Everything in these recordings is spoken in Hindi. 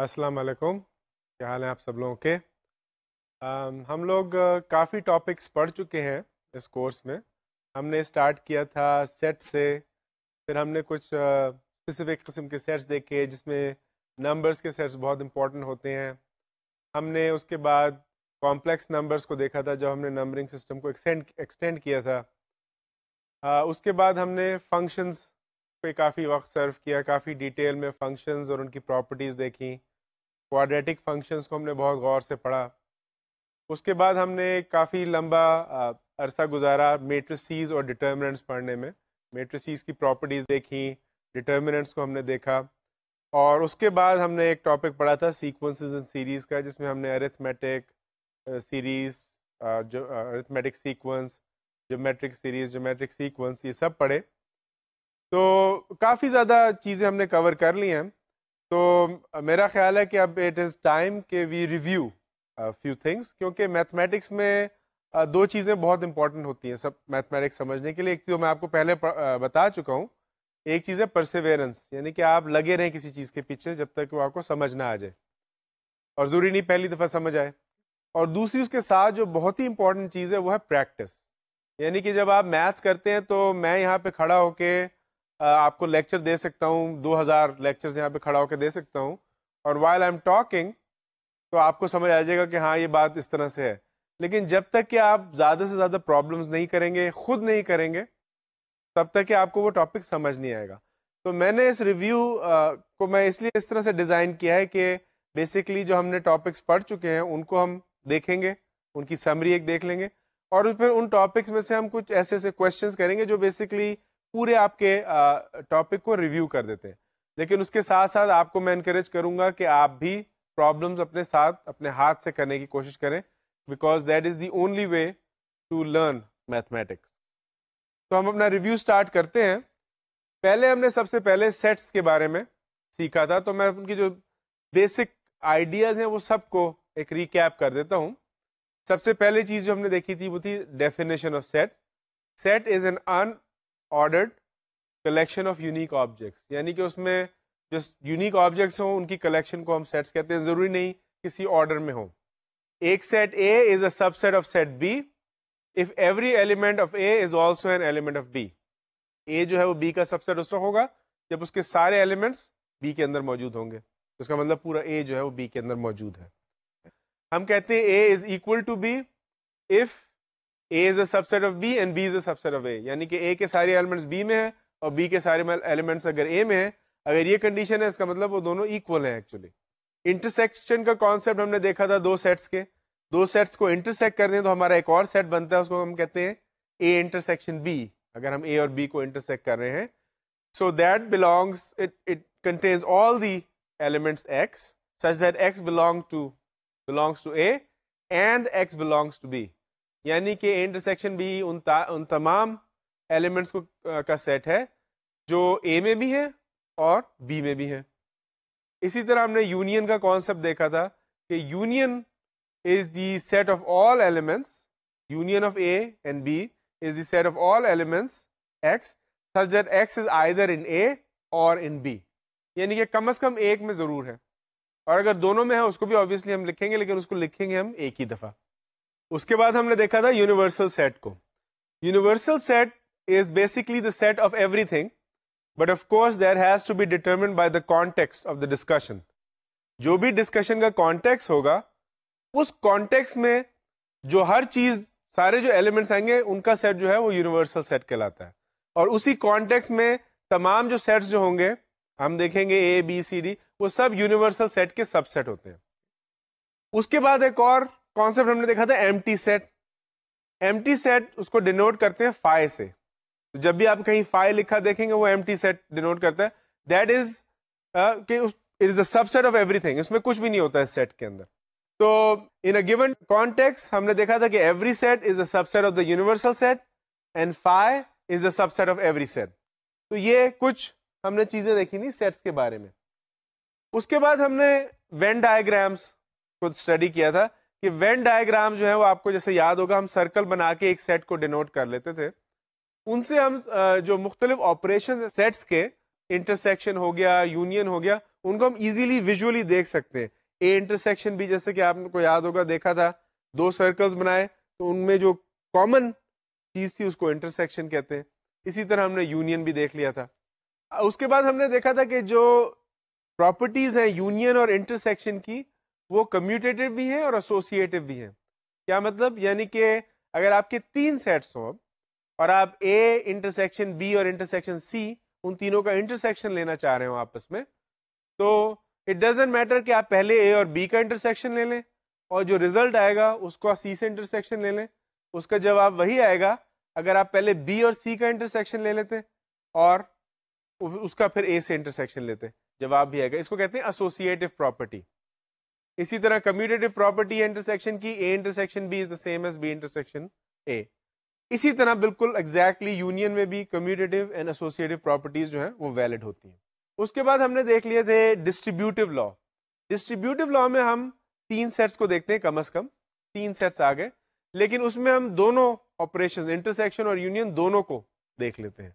अस्सलाम वालेकुम। क्या हाल है आप सब लोगों के? um, हम लोग काफ़ी टॉपिक्स पढ़ चुके हैं इस कोर्स में। हमने स्टार्ट किया था सेट से फिर हमने कुछ स्पेसिफिक किस्म के सेट्स देखे जिसमें नंबर्स के सेट्स बहुत इंपॉर्टेंट होते हैं। हमने उसके बाद कॉम्प्लेक्स नंबर्स को देखा था जब हमने नंबरिंग सिस्टम को एक्सटेंड एक्सटेंड किया था। uh, उसके बाद हमने फ़ंक्शंस पे काफ़ी वक्त सर्व किया काफ़ी डिटेल में फ़ंक्शंस और उनकी प्रॉपर्टीज़ देखी। क्वाड्रेटिक फ़ंक्शंस को हमने बहुत गौर से पढ़ा। उसके बाद हमने काफ़ी लंबा अरसा गुजारा मेट्रिसीज़ और डिटर्मिनेंट्स पढ़ने में। मेट्रिसीज़ की प्रॉपर्टीज़ देखी डिटर्मिनेंट्स को हमने देखा। और उसके बाद हमने एक टॉपिक पढ़ा था सीक्वेंसेस एंड सीरीज़ का, जिसमें हमने अरिथमेटिक सीरीज़ जो arithmetic sequence geometric series geometric sequence ये सब पढ़े। तो काफ़ी ज़्यादा चीज़ें हमने कवर कर ली हैं। तो मेरा ख्याल है कि अब इट इज़ टाइम के वी रिव्यू फ्यू थिंग्स क्योंकि मैथमेटिक्स में दो चीज़ें बहुत इंपॉर्टेंट होती हैं सब मैथमेटिक्स समझने के लिए। एक तो मैं आपको पहले बता चुका हूँ, एक चीज़ है परसिवेरेंस यानी कि आप लगे रहें किसी चीज़ के पीछे जब तक वो आपको समझ ना आ जाए। और ज़रूरी नहीं पहली दफ़ा समझ आए। और दूसरी उसके साथ जो बहुत ही इंपॉर्टेंट चीज़ है वो है प्रैक्टिस यानी कि जब आप मैथ्स करते हैं तो मैं यहाँ पे खड़ा होके आपको लेक्चर दे सकता हूँ 2000 लेक्चर्स यहाँ पे खड़ा होकर दे सकता हूँ। और वाइल आई एम टॉकिंग तो आपको समझ आ जाएगा कि हाँ ये बात इस तरह से है। लेकिन जब तक कि आप ज़्यादा से ज़्यादा प्रॉब्लम्स नहीं करेंगे, खुद नहीं करेंगे, तब तक कि आपको वो टॉपिक समझ नहीं आएगा। तो मैंने इस रिव्यू को मैं इसलिए इस तरह से डिज़ाइन किया है कि बेसिकली जो हमने टॉपिक्स पढ़ चुके हैं, उनको हम देखेंगे, उनकी समरी एक देख लेंगे। और फिर उन टॉपिक्स में से हम कुछ ऐसे ऐसे क्वेश्चंस करेंगे जो बेसिकली पूरे आपके टॉपिक को रिव्यू कर देते हैं। लेकिन उसके साथ साथ आपको मैं इनक्रेज करूँगा कि आप भी प्रॉब्लम्स अपने साथ, अपने हाथ से करने की कोशिश करें because that is the only way to learn mathematics तो हम अपना रिव्यू स्टार्ट करते हैं। पहले हमने सबसे पहले सेट्स के बारे में सीखा था तो मैं उनकी जो बेसिक आइडियाज़ हैं, वो सबको एक रिकैप कर देता हूँ। सबसे पहले चीज़ जो हमने देखी थी, वो थी definition of set set is an unordered collection of unique objects यानी कि उसमें जो यूनिक ऑब्जेक्ट्स हों, उनकी कलेक्शन को हम सेट्स कहते हैं। ज़रूरी नहीं किसी ऑर्डर में हो। एक set A is a subset of set B if every element of A is also an element of B A जो है वो बी का सबसेट उसका होगा, जब उसके सारे एलिमेंट्स बी के अंदर मौजूद होंगे। उसका मतलब पूरा ए जो है वो बी के अंदर मौजूद है। हम कहते हैं A is equal to B if A is a subset of B and B is a subset of A यानी कि ए के सारे एलिमेंट्स बी में है और बी के सारे एलिमेंट्स अगर ए में है, अगर ये कंडीशन है, इसका मतलब वो दोनों इक्वल हैं एक्चुअली इंटरसेक्शन का कॉन्सेप्ट हमने देखा था दो सेट्स के. दो सेट्स को इंटरसेक्ट कर दें तो हमारा एक और सेट बनता है, उसको हम कहते हैं ए इंटरसेक्शन बी अगर हम ए और बी को इंटरसेक्ट कर रहे हैं so that belongs it it contains all the elements X such that X belong to belongs to A and X belongs to B यानी कि इंटरसेक्शन भी उन उन तमाम एलिमेंट्स को का सेट है, जो ए में भी है और बी में भी है। इसी तरह हमने यूनियन का कॉन्सेप्ट देखा था कि union is the set of all elements union of A and B is the set of all elements X such that X is either in A or in B यानी कि कम अज कम एक में ज़रूर है। और अगर दोनों में है, उसको भी ऑब्वियसली हम लिखेंगे, लेकिन उसको लिखेंगे हम एक ही दफ़ा। उसके बाद हमने देखा था यूनिवर्सल सेट को। Universal set is basically the set of everything but of course there has to be determine by the context of the discussion जो भी डिस्कशन का कॉन्टेक्स्ट होगा, उस कॉन्टेक्स्ट में जो हर चीज़, सारे जो एलिमेंट्स आएँगे, उनका सेट जो है वो यूनिवर्सल सेट कहलाता है। और उसी कॉन्टेक्स्ट में तमाम जो सेट्स जो होंगे, हम देखेंगे ए बी सी डी वो सब यूनिवर्सल सेट के सबसेट होते हैं। उसके बाद एक और कॉन्सेप्ट हमने देखा था एम सेट एम सेट उसको डिनोट करते हैं फाइ से। तो जब भी आप कहीं फाइ लिखा देखेंगे, वो एम सेट डिनोट करता है। That is it is the subset of everything इसमें कुछ भी नहीं होता है सेट के अंदर। तो इन अ गिवन कॉन्टेक्स्ट हमने देखा था कि every set is the subset of the universal set and phi is the subset of every set तो ये कुछ हमने चीज़ें देखी थी सेट्स के बारे में। उसके बाद हमने वेन डायग्राम्स को स्टडी किया था। कि वेन डायग्राम जो है वो आपको जैसे याद होगा, हम सर्कल बना के एक सेट को डिनोट कर लेते थे। उनसे हम जो मुख्तलिफ़ ऑपरेशन सेट्स के इंटरसेक्शन हो गया यूनियन हो गया, उनको हम इजीली विजुअली देख सकते हैं। ए इंटरसेक्शन भी जैसे कि आपको याद होगा, देखा था, दो सर्कल्स बनाए तो उनमें जो कॉमन चीज़ थी उसको इंटरसेक्शन कहते हैं। इसी तरह हमने यूनियन भी देख लिया था। उसके बाद हमने देखा था कि जो प्रॉपर्टीज़ हैं यूनियन और इंटरसेक्शन की वो कम्यूटेटिव भी हैं और एसोसिएटिव भी हैं। क्या मतलब? यानी कि अगर आपके तीन सेट्स हों और आप ए इंटरसेक्शन बी और इंटरसेक्शन सी उन तीनों का इंटरसेक्शन लेना चाह रहे हो आपस में तो इट डजेंट मैटर कि आप पहले ए और बी का इंटरसेक्शन ले लें और जो रिज़ल्ट आएगा, उसको आप सी से इंटरसेक्शन ले लें। उसका जवाब वही आएगा अगर आप पहले बी और सी का इंटरसेक्शन ले लेते और उसका फिर ए से इंटरसेक्शन लेते। जवाब भी आएगा। इसको कहते हैं एसोसिएटिव प्रॉपर्टी इसी तरह कम्यूटेटिव प्रॉपर्टी इंटरसेक्शन की A intersection B is the same as B intersection A इसी तरह बिल्कुल एग्जैक्टली exactly यूनियन में भी कम्यूटेटिव एंड एसोसिएटिव प्रॉपर्टीज़ जो है, वो वैलिड होती हैं। उसके बाद हमने देख लिए थे डिस्ट्रीब्यूटिव लॉ डिस्ट्रीब्यूटिव लॉ में हम तीन सेट्स को देखते हैं कम अज कम, तीन सेट्स आ गए लेकिन उसमें हम दोनों ऑपरेशन इंटरसेक्शन और यूनियन दोनों को देख लेते हैं।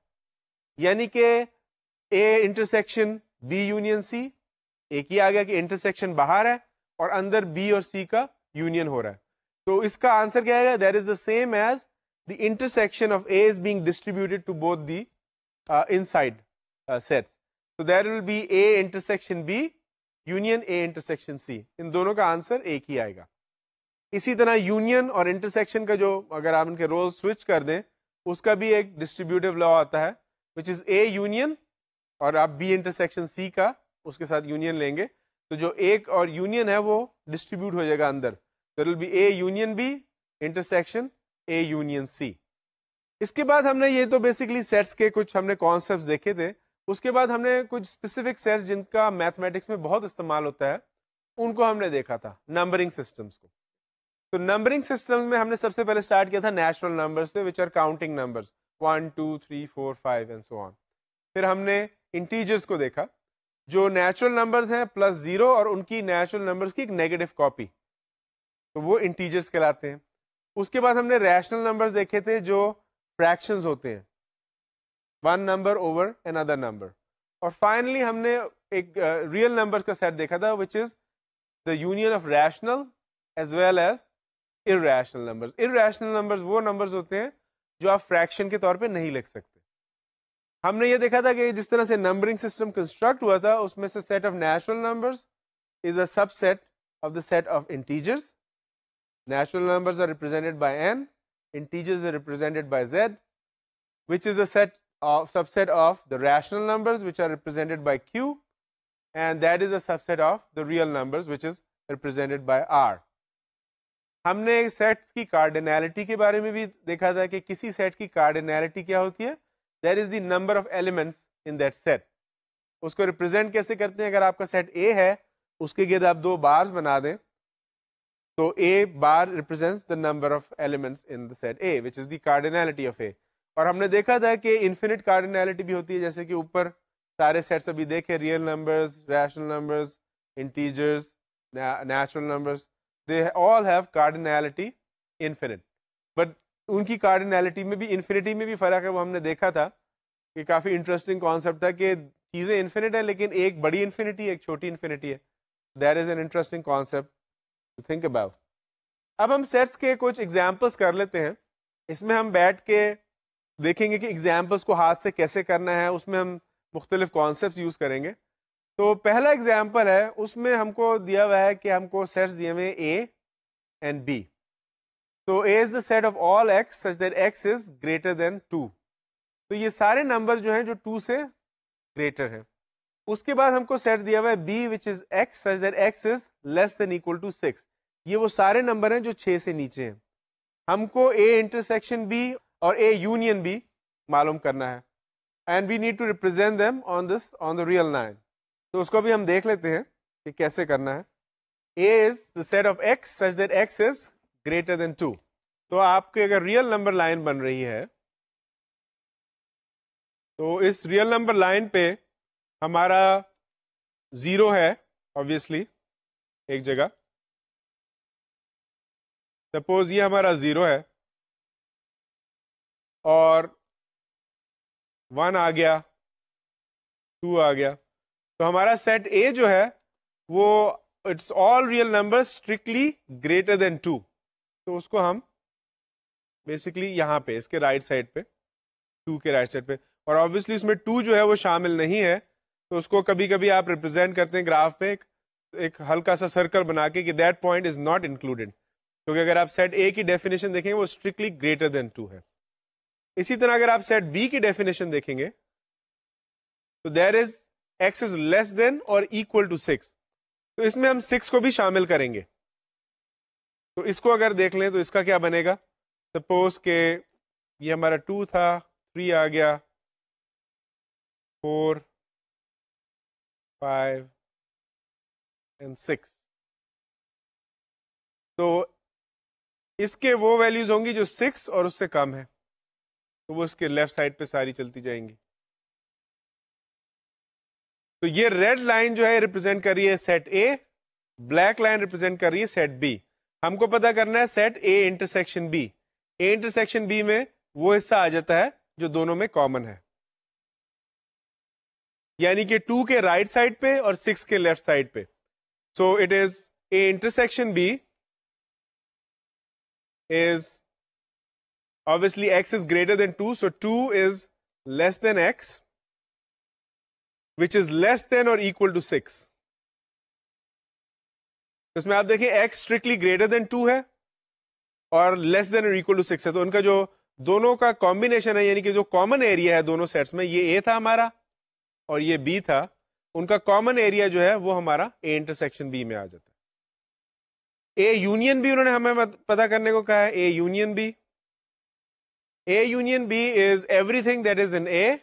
यानी कि A intersection B union C एक ही आ गया कि इंटरसेक्शन बाहर है और अंदर बी और सी का यूनियन हो रहा है। तो इसका आंसर क्या आएगा? There is the same as the intersection of A is being distributed to both the inside sets तो there will be A intersection B union A intersection C इन दोनों का आंसर एक ही आएगा। इसी तरह यूनियन और इंटरसेक्शन का जो अगर आप इनके रोल स्विच कर दें, उसका भी एक डिस्ट्रीब्यूटिव लॉ आता है विच इज़ ए यूनियन और आप बी इंटरसेक्शन सी का उसके साथ यूनियन लेंगे। तो जो एक और यूनियन है वो डिस्ट्रीब्यूट हो जाएगा अंदर। तो will be A union B intersection A union C इसके बाद हमने ये तो बेसिकली सेट्स के कुछ हमने कॉन्सेप्ट देखे थे। उसके बाद हमने कुछ स्पेसिफिक सेट्स जिनका मैथमेटिक्स में बहुत इस्तेमाल होता है, उनको हमने देखा था नंबरिंग सिस्टम्स को। तो नंबरिंग सिस्टम में हमने सबसे पहले स्टार्ट किया था नेचुरल नंबर्स से which are counting numbers one two three four five and so on फिर हमने इंटीजर्स को देखा। जो नेचुरल नंबर्स हैं प्लस ज़ीरो और उनकी नेचुरल नंबर्स की एक नेगेटिव कॉपी तो वो इंटीजर्स कहलाते हैं। उसके बाद हमने रैशनल नंबर्स देखे थे जो फ्रैक्शंस होते हैं। One number over another number और फाइनली हमने एक रियल uh, नंबर का सेट देखा था which is the union of rational as well as irrational numbers irrational numbers वो नंबर्स होते हैं जो आप फ्रैक्शन के तौर पे नहीं लिख सकते। हमने ये देखा था कि जिस तरह से नंबरिंग सिस्टम कंस्ट्रक्ट हुआ था उसमें से set of natural numbers is a subset of the set of integers natural numbers are represented by N integers are represented by z which is a set of subset of the rational numbers which are represented by q and that is a subset of the real numbers which is represented by r हमने सेट्स की कार्डिनैलिटी के बारे में भी देखा था कि किसी सेट की कार्डिनैलिटी क्या होती है there is the number of elements in that set उसको रिप्रेजेंट कैसे करते हैं? अगर आपका सेट ए है, उसके गिर्द आप दो बार्स बना दें तो A bar represents the number of elements in the set A which is the cardinality of A और हमने देखा था कि इन्फिनिट कार्डिनैलिटी भी होती है, जैसे कि ऊपर सारे सेट्स अभी देखे real numbers rational numbers integers natural numbers they all have cardinality infinite but उनकी कार्डिनैलिटी में भी इन्फिनिटी में भी फ़र्क है, वो हमने देखा था कि काफ़ी इंटरेस्टिंग कॉन्सेप्ट था कि चीज़ें इन्फिनिट है, लेकिन एक बड़ी इन्फिनिटी एक छोटी इन्फिनिटी है। There is an interesting concept to think about अब हम सेट्स के कुछ एग्जाम्पल्स कर लेते हैं। इसमें हम बैठ के देखेंगे कि एग्जाम्पल्स को हाथ से कैसे करना है, उसमें हम मुख्तलिफ़ कॉन्सेप्ट यूज़ करेंगे। तो पहला एग्ज़ाम्पल है, उसमें हमको दिया हुआ है कि हमको सेट्स दिए हुए ए एंड बी तो A is the set of all x such that x is greater than two तो ये सारे नंबर जो हैं, जो टू से ग्रेटर हैं। उसके बाद हमको सेट दिया हुआ है B which is x such that x is less than equal to six ये वो सारे नंबर हैं जो छः से नीचे हैं। हमको ए इंटरसेक्शन बी और ए यूनियन बी मालूम करना है। And we need to represent them on this on the real line तो उसको भी हम देख लेते हैं कि कैसे करना है। A is the set of x such that x is greater than two तो आपके अगर रियल नंबर लाइन बन रही है तो इस रियल नंबर लाइन पे हमारा ज़ीरो है ऑब्वियसली एक जगह। सपोज़ ये हमारा ज़ीरो है, और वन आ गया टू आ गया। तो हमारा सेट ए जो है, वो it's all real number strictly greater than two तो उसको हम बेसिकली यहाँ पे इसके राइट साइड पे टू के राइट साइड पे और ऑब्वियसली उसमें टू जो है वो शामिल नहीं है तो उसको कभी कभी आप रिप्रेजेंट करते हैं ग्राफ पे एक, एक हल्का सा सर्कल बना के कि that point is not included क्योंकि अगर आप सेट ए की डेफिनेशन देखेंगे वो स्ट्रिक्टली ग्रेटर देन टू है. इसी तरह अगर आप सेट बी की डेफिनेशन देखेंगे तो there is x is less than और इक्वल टू सिक्स तो इसमें हम सिक्स को भी शामिल करेंगे. तो इसको अगर देख लें तो इसका क्या बनेगा? सपोज़ के ये हमारा टू था थ्री आ गया फोर फाइव एंड सिक्स तो इसके वो वैल्यूज़ होंगी जो सिक्स और उससे कम है। तो वो इसके लेफ़्ट साइड पे सारी चलती जाएँगी। तो ये रेड लाइन जो है रिप्रेजेंट कर रही है set A black line represent कर रही है सेट बी हमको पता करना है set A intersection B A intersection B में वो हिस्सा आ जाता है जो दोनों में कॉमन है। यानी कि टू के राइट साइड पे और सिक्स के लेफ़्ट साइड पे। So it is A intersection B is obviously x is greater than 2 so 2 is less than x, which is less than or equal to 6 इसमें आप देखिए, x स्ट्रिक्टली ग्रेटर देन 2 है और लेस देन इक्वल टू 6 है। तो उनका जो दोनों का कॉम्बिनेशन है, यानी कि जो कॉमन एरिया है दोनों सेट्स में, ये a था हमारा और ये बी था। उनका कॉमन एरिया जो है, वो हमारा ए इंटरसेक्शन बी में आ जाता है। ए यूनियन बी उन्होंने हमें पता करने को कहा है A union B A union B is everything that is in A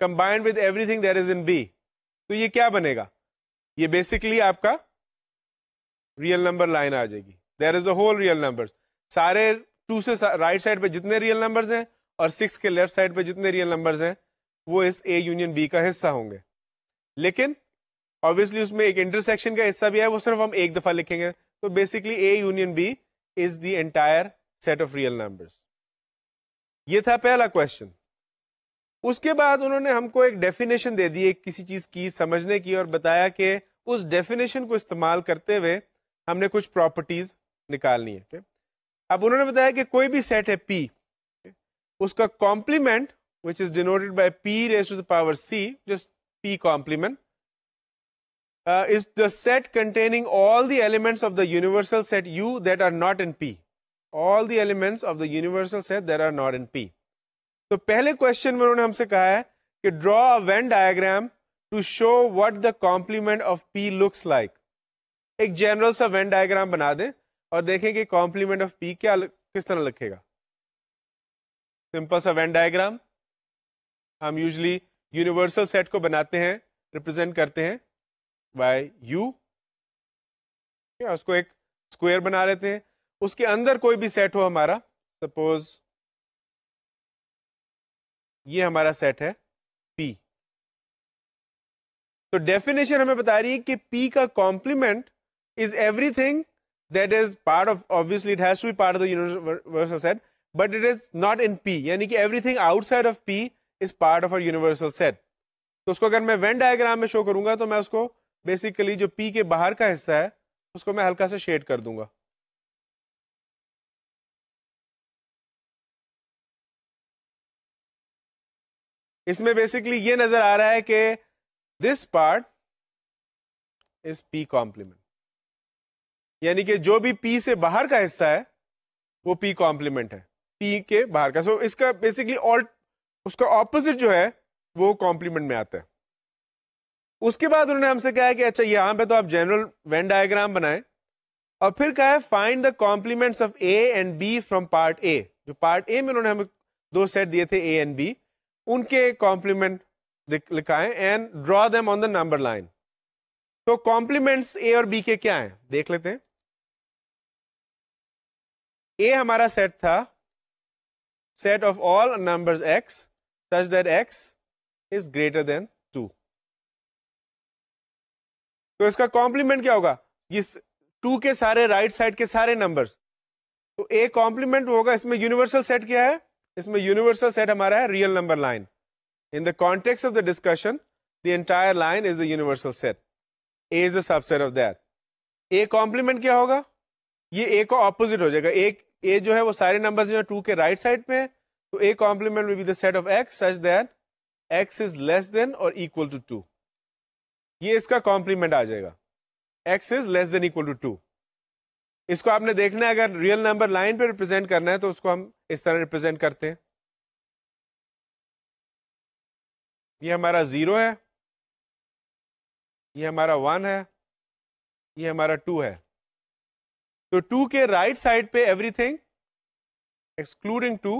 combined with everything that is in B तो ये क्या बनेगा? ये बेसिकली आपका रियल नंबर लाइन आ जाएगी। There is a whole real number सारे टू से राइट साइड पे जितने रियल नंबर्स हैं और सिक्स के लेफ़्ट साइड पे जितने रियल नंबर्स हैं, वो इस ए यूनियन बी का हिस्सा होंगे। लेकिन ऑब्वियसली उसमें एक इंटरसेक्शन का हिस्सा भी है, वो सिर्फ़ हम एक दफ़ा लिखेंगे। तो basically A union B is the entire set of real numbers ये था पहला क्वेश्चन उसके बाद उन्होंने हमको एक डेफिनेशन दे दी किसी चीज़ की, समझने की और बताया कि उस डेफिनेशन को इस्तेमाल करते हुए हमने कुछ प्रॉपर्टीज़ निकालनी है, okay? अब उन्होंने बताया कि कोई भी सेट है पी उसका complement which is denoted by P raise to the power C just P complement is the set containing all the elements of the universal set U that are not in P all the elements of the universal set that are not in P तो पहले क्वेश्चन में उन्होंने हमसे कहा है कि draw a Venn diagram to show what the complement of P looks like एक जनरल सा वेन डायग्राम बना दें और देखें कि कॉम्प्लीमेंट ऑफ़ पी क्या किस तरह लिखेगा। सिंपल सा वेन डायग्राम हम यूजली यूनिवर्सल सेट को बनाते हैं रिप्रेजेंट करते हैं बाय यू उसको एक स्क्वायर बना लेते हैं। उसके अंदर कोई भी सेट हो हमारा सपोज़ ये हमारा सेट है पी तो डेफिनेशन हमें बता रही है कि पी का complement is everything that is part of obviously it has to be part of the universal set but it is not in P यानी कि everything outside of P is part of a universal set तो उसको अगर मैं वेन डायग्राम में शो करूँगा तो मैं उसको बेसिकली जो पी के बाहर का हिस्सा है, उसको मैं हल्का सा शेड कर दूँगा। इसमें बेसिकली ये नज़र आ रहा है कि this part is P complement यानी कि जो भी पी से बाहर का हिस्सा है वो पी कॉम्प्लीमेंट है। पी के बाहर का। सो so, इसका बेसिकली ऑल उसका ऑपोजिट जो है वो कॉम्प्लीमेंट में आता है। उसके बाद उन्होंने हमसे कहा है कि अच्छा यहाँ पे तो आप जनरल वेन डायग्राम बनाएँ। और फिर कहा है find the complements of A and B from part A जो पार्ट ए में उन्होंने हमें दो सेट दिए थे ए एंड बी उनके complement लिखाएँ and draw them on the number line तो कॉम्प्लीमेंट्स ए और बी के क्या हैं? देख लेते हैं। ए हमारा सेट था। Set of all numbers x such that x is greater than 2 तो इसका कॉम्प्लीमेंट क्या होगा? इस टू के सारे राइट right साइड के सारे नंबर्स तो ए कॉम्प्लीमेंट होगा, इसमें यूनिवर्सल सेट क्या है? इसमें यूनिवर्सल सेट हमारा है real number line in the context of the discussion the entire line is the universal set. A is a subset of that. A complement क्या होगा? ये ए का ऑपोजिट हो जाएगा। एक A जो है वो सारे नंबर्स जो है टू के राइट साइड पे तो A complement will be the set of X such that X is less than और इक्वल टू टू ये इसका कॉम्प्लीमेंट आ जाएगा। X is less than equal to two इसको आपने देखना है, अगर रियल नंबर लाइन पे रिप्रेजेंट करना है तो उसको हम इस तरह रिप्रेजेंट करते हैं। ये हमारा ज़ीरो है, ये हमारा वन है, ये हमारा टू है। तो टू के राइट साइड पे everything excluding two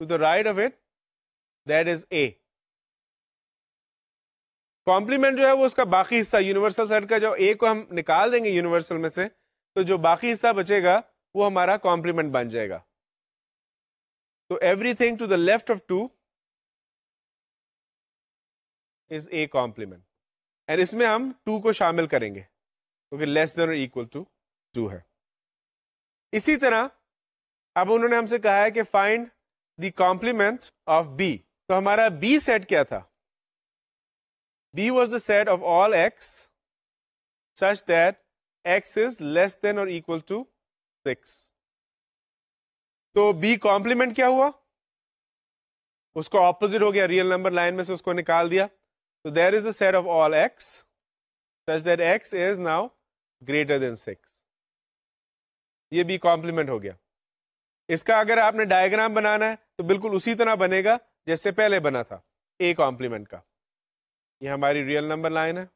to the right of it that is A complement जो है वो उसका बाकी हिस्सा यूनिवर्सल सेट का जो ए को हम निकाल देंगे यूनिवर्सल में से तो जो बाकी हिस्सा बचेगा, वो हमारा कॉम्प्लीमेंट बन जाएगा। तो everything to the left of two is A complement and इसमें हम टू को शामिल करेंगे, क्योंकि लेस देन और इक्वल टू टू है। इसी तरह, अब उन्होंने हमसे कहा है कि find the complement of B तो हमारा बी सेट क्या था? B was the set of all x such that x is less than और इक्वल टू सिक्स तो बी कॉम्प्लीमेंट क्या हुआ? उसको ऑपोजिट हो गया रियल नंबर लाइन में से उसको निकाल दिया। So there is the set of all x such that x is now greater than 6. ये भी कॉम्प्लीमेंट हो गया। इसका अगर आपने डायग्राम बनाना है तो बिल्कुल उसी तरह बनेगा जैसे पहले बना था ए कॉम्प्लीमेंट का। ये हमारी रियल नंबर लाइन है।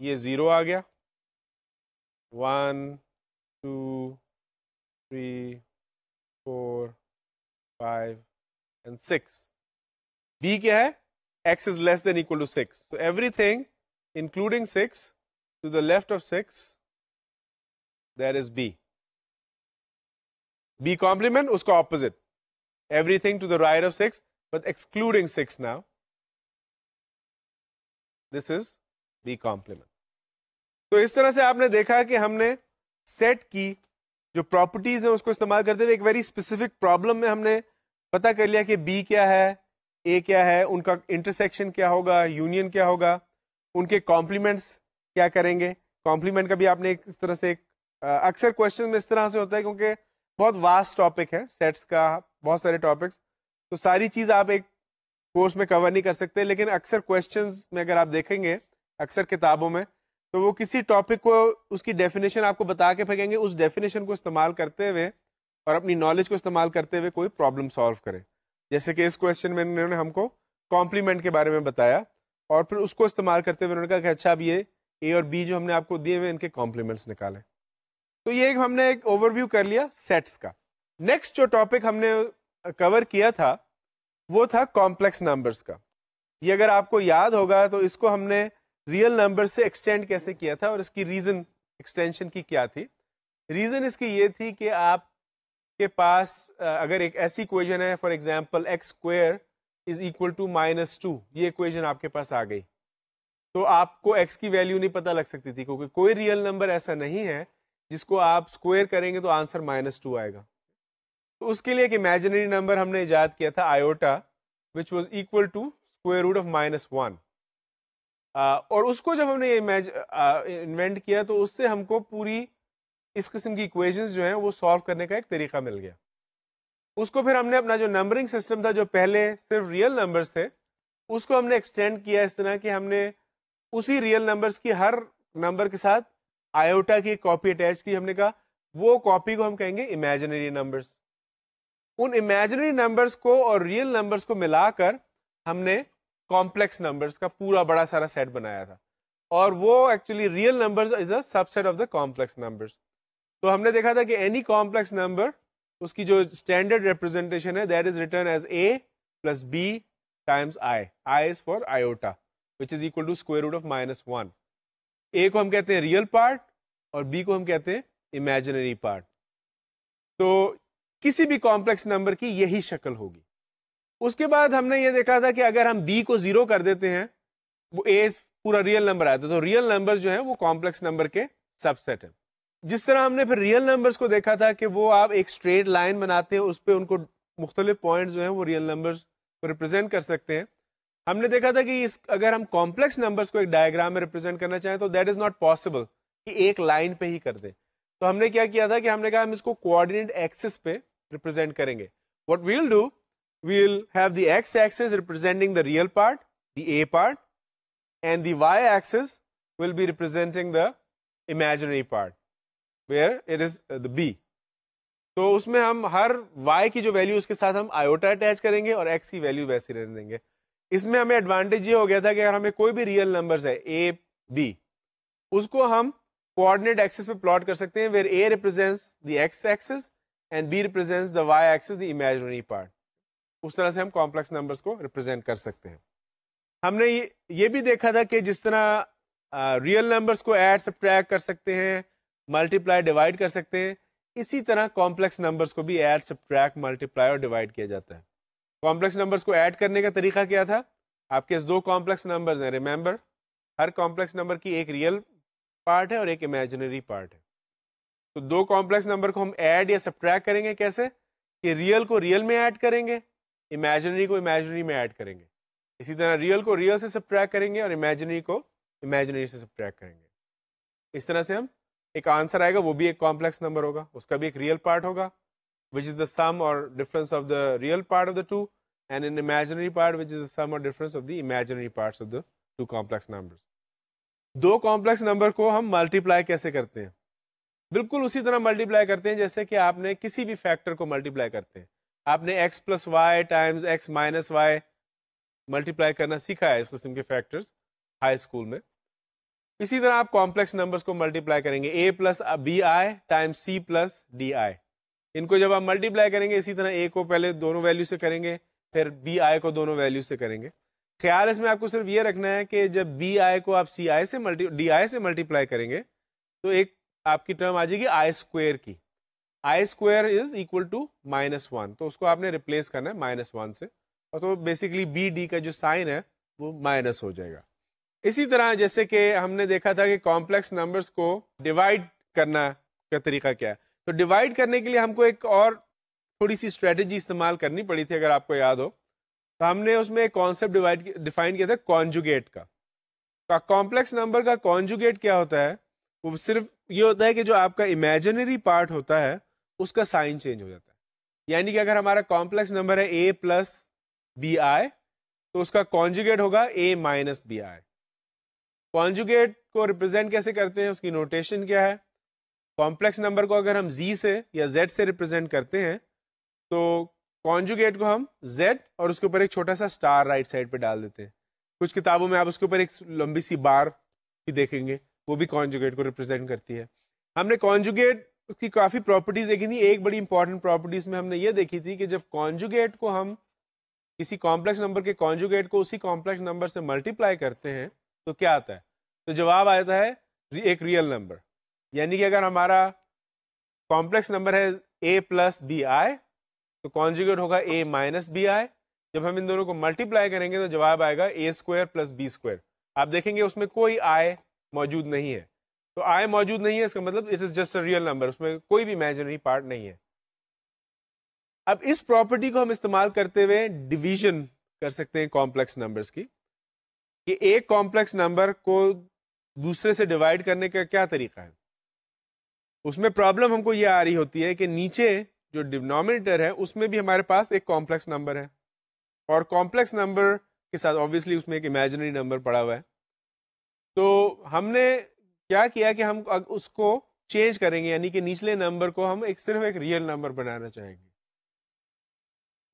ये ज़ीरो आ गया। One two three four five and six B क्या है? X is less than equal to 6. So everything, including 6 to the left of 6 that is b. b complement uska opposite. Everything to the right of 6 but excluding 6 now. This is b complement. तो इस तरह से आपने देखा कि हमने सेट की जो प्रॉपर्टीज़ है उसको इस्तेमाल करते हुए एक वेरी स्पेसिफिक प्रॉब्लम में हमने पता कर लिया कि बी क्या है ए क्या है, उनका इंटरसेक्शन क्या होगा यूनियन क्या होगा, उनके कॉम्प्लीमेंट्स क्या करेंगे कॉम्प्लीमेंट का भी आपने इस तरह से एक अक्सर क्वेश्चन में इस तरह से होता है क्योंकि बहुत वास्ट टॉपिक है सेट्स का, बहुत सारे टॉपिक्स तो सारी चीज़ आप एक कोर्स में कवर नहीं कर सकते, लेकिन अक्सर क्वेश्चन में अगर आप देखेंगे, अक्सर किताबों में तो वो किसी टॉपिक को, उसकी डेफिनेशन आपको बता के फेंकेंगे, उस डेफिनेशन को इस्तेमाल करते हुए और अपनी नॉलेज को इस्तेमाल करते हुए कोई प्रॉब्लम सॉल्व करें। जैसे कि इस क्वेश्चन में उन्होंने हमको कॉम्प्लीमेंट के बारे में बताया और फिर उसको इस्तेमाल करते हुए उन्होंने कहा कि अच्छा अब ये ए और बी जो हमने आपको दिए हुए, इनके कॉम्प्लीमेंट्स निकाले। तो ये एक हमने एक ओवरव्यू कर लिया सेट्स का। नेक्स्ट जो टॉपिक हमने कवर किया था, वो था कॉम्प्लेक्स नंबर्स का। ये अगर आपको याद होगा तो इसको हमने रियल नंबर से एक्सटेंड कैसे किया था और इसकी रीजन एक्सटेंशन की क्या थी? रीजन इसकी ये थी कि आप के पास अगर एक ऐसी इक्वेशन है for example x square is equal to minus two ये इक्वेशन आपके पास आ गई। तो आपको एक्स की वैल्यू नहीं पता लग सकती थी, क्योंकि कोई रियल नंबर ऐसा नहीं है जिसको आप स्क्वेयर करेंगे तो आंसर माइनस टू आएगा। तो उसके लिए एक इमेजिनरी नंबर हमने ईजाद किया था iota which was equal to square root of minus one और उसको जब हमने इमेज इन्वेंट किया तो उससे हमको पूरी इस किस्म की इक्वेशंस जो हैं, वो सॉल्व करने का एक तरीका मिल गया। उसको फिर हमने अपना जो नंबरिंग सिस्टम था, जो पहले सिर्फ़ रियल नंबर्स थे, उसको हमने एक्सटेंड किया इस तरह कि हमने उसी रियल नंबर्स की हर नंबर के साथ आयोटा की कॉपी अटैच की हमने कहा, वो कॉपी को हम कहेंगे इमेजिनरी नंबर्स उन इमेजिनरी नंबर्स को और रियल नंबर्स को मिलाकर हमने कॉम्प्लेक्स नंबर्स का पूरा बड़ा सारा सेट बनाया था। और वो actually real numbers is a subset of the complex numbers तो हमने देखा था कि एनी कॉम्प्लेक्स नंबर उसकी जो स्टैंडर्ड रिप्रेजेंटेशन है that is written as a plus b times i i is for iota which is equal to square root of minus one a को हम कहते हैं रियल पार्ट और बी को हम कहते हैं इमेजिनरी पार्ट तो किसी भी कॉम्प्लेक्स नंबर की यही शक्ल होगी। उसके बाद हमने ये देखा था कि अगर हम बी को ज़ीरो कर देते हैं, वो ए पूरा रियल नंबर आया तो रियल नंबर जो है वो कॉम्प्लेक्स नंबर के सबसेट है। जिस तरह हमने फिर रियल नंबर्स को देखा था कि वो आप एक स्ट्रेट लाइन बनाते हैं, उस पर उनको मुख्तलिफ़ पॉइंट जो है वो रियल नंबर्स को रिप्रेजेंट कर सकते हैं। हमने देखा था कि इस, अगर हम कॉम्प्लेक्स नंबर्स को एक डायग्राम में रिप्रेजेंट करना चाहें तो दैट इज़ नॉट पॉसिबल कि एक लाइन पे ही कर दें। तो हमने क्या किया था कि हमने कहा हम इसको कोऑर्डिनेट एक्सिस पे रिप्रेजेंट करेंगे। What we'll do we'll have the x axis representing the real part the a part and the y axis will be representing the imaginary part where it is the b तो उसमें हम हर y की जो वैल्यू उसके साथ हम आयोटा अटैच करेंगे और x की वैल्यू वैसी रहने देंगे। इसमें हमें एडवांटेज ये हो गया था कि अगर हमें कोई भी रियल नंबर है ए बी उसको हम कोऑर्डिनेट एक्सिस पे प्लॉट कर सकते हैं where a represents the x axis and b represents the y axis the imaginary part उस तरह से हम कॉम्प्लेक्स नंबर्स को रिप्रेजेंट कर सकते हैं। हमने ये भी देखा था कि जिस तरह रियल नंबर्स को ऐड सब्ट्रैक्ट कर सकते हैं मल्टीप्लाई डिवाइड कर सकते हैं, इसी तरह कॉम्प्लेक्स नंबर्स को भी ऐड सब्ट्रैक्ट मल्टीप्लाई और डिवाइड किया जाता है। कॉम्प्लेक्स नंबर्स को ऐड करने का तरीका क्या था? आपके दो कॉम्प्लेक्स नंबर्स हैं रिमेंबर हर कॉम्प्लेक्स नंबर की एक रियल पार्ट है और एक इमेजिनरी पार्ट है। तो दो कॉम्प्लेक्स नंबर को हम ऐड या सब्ट्रैक करेंगे कैसे? कि रियल को रियल में ऐड करेंगे इमेजिनरी को इमेजिनरी में ऐड करेंगे। इसी तरह रियल को रियल से सब्ट्रैक करेंगे और इमेजिनरी को इमेजिनरी से सब्ट्रैक करेंगे। इस तरह से हम, एक आंसर आएगा, वो भी एक कॉम्प्लेक्स नंबर होगा, उसका भी एक रियल पार्ट होगा। Which is the sum or difference of the real part of the two, and an imaginary part, which is the sum or difference of the imaginary parts of the two complex numbers. दो कॉम्प्लेक्स नंबर को हम मल्टीप्लाई कैसे करते हैं? बिल्कुल उसी तरह मल्टीप्लाई करते हैं, जैसे कि आपने किसी भी फैक्टर को मल्टीप्लाई करते हैं। आपने x plus y times x minus y multiply करना सीखा है इस किस्म के फैक्टर्स हाई स्कूल में। इसी तरह आप कॉम्प्लेक्स नंबर्स को मल्टीप्लाई करेंगे। a plus b i times c plus d i इनको जब आप मल्टीप्लाई करेंगे, इसी तरह ए को पहले दोनों वैल्यू से करेंगे, फिर बी आई को दोनों वैल्यू से करेंगे। ख्याल इसमें आपको सिर्फ़ ये रखना है कि जब बी आई को आप सी आई से मल्टी डी आई से मल्टीप्लाई करेंगे तो एक आपकी टर्म आ जाएगी आई स्क्वेयर की। I square is equal to minus one तो उसको आपने रिप्लेस करना है माइनस वन से। और तो बेसिकली बी डी का जो साइन है, वो माइनस हो जाएगा। इसी तरह जैसे कि हमने देखा था कि कॉम्प्लेक्स नंबर्स को डिवाइड करना का तरीका क्या है। तो डिवाइड करने के लिए हमको एक और थोड़ी सी स्ट्रेटेजी इस्तेमाल करनी पड़ी थी, अगर आपको याद हो। तो हमने उसमें एक कॉन्सेप्ट डिवाइड डिफाइन किया था कॉन्जुगेट का। कॉम्प्लेक्स नंबर का कॉन्जुगेट क्या होता है? वो सिर्फ़ ये होता है कि जो आपका इमेजिनरी पार्ट होता है, उसका साइन चेंज हो जाता है। यानी कि अगर हमारा कॉम्प्लेक्स नंबर है ए प्लस बी आई तो उसका कॉन्जुगेट होगा a minus b i conjugate को रिप्रेजेंट कैसे करते हैं? उसकी नोटेशन क्या है? कॉम्प्लेक्स नंबर को अगर हम जी से या जेड से रिप्रेजेंट करते हैं तो कॉन्जुगेट को हम जेड और उसके ऊपर एक छोटा सा स्टार राइट साइड पे डाल देते हैं। कुछ किताबों में आप उसके ऊपर एक लंबी सी बार भी देखेंगे, वो भी कॉन्जुगेट को रिप्रेजेंट करती है। हमने कॉन्जुगेट की काफ़ी प्रॉपर्टीज़ देखी थी। एक बड़ी इंपॉर्टेंट प्रॉपर्टीज़ में हमने ये देखी थी कि जब कॉन्जुगेट को हम किसी कॉम्प्लेक्स नंबर के कॉन्जुगेट को उसी कॉम्प्लेक्स नंबर से मल्टीप्लाई करते हैं तो क्या आता है? तो जवाब आता है एक रियल नंबर यानी कि अगर हमारा कॉम्प्लेक्स नंबर है ए प्लस बी आई तो कॉन्जुगेट होगा ए माइनस बी आई जब हम इन दोनों को मल्टीप्लाई करेंगे तो जवाब आएगा a square plus b square आप देखेंगे उसमें कोई आय मौजूद नहीं है। तो आय मौजूद नहीं है, इसका मतलब it is just a real number उसमें कोई भी इमेजिनरी पार्ट नहीं है। अब इस प्रॉपर्टी को हम इस्तेमाल करते हुए डिवीज़न कर सकते हैं कॉम्प्लेक्स नंबर्स की। कि एक कॉम्प्लेक्स नंबर को दूसरे से डिवाइड करने का क्या तरीका है? उसमें प्रॉब्लम हमको ये आ रही होती है कि नीचे जो डिनोमिनेटर है, उसमें भी हमारे पास एक कॉम्प्लेक्स नंबर है। और कॉम्प्लेक्स नंबर के साथ ऑब्वियसली उसमें एक इमेजिनरी नंबर पड़ा हुआ है। तो हमने क्या किया कि हम उसको चेंज करेंगे, यानी कि निचले नंबर को हम एक सिर्फ़ एक रियल नंबर बनाना चाहेंगे।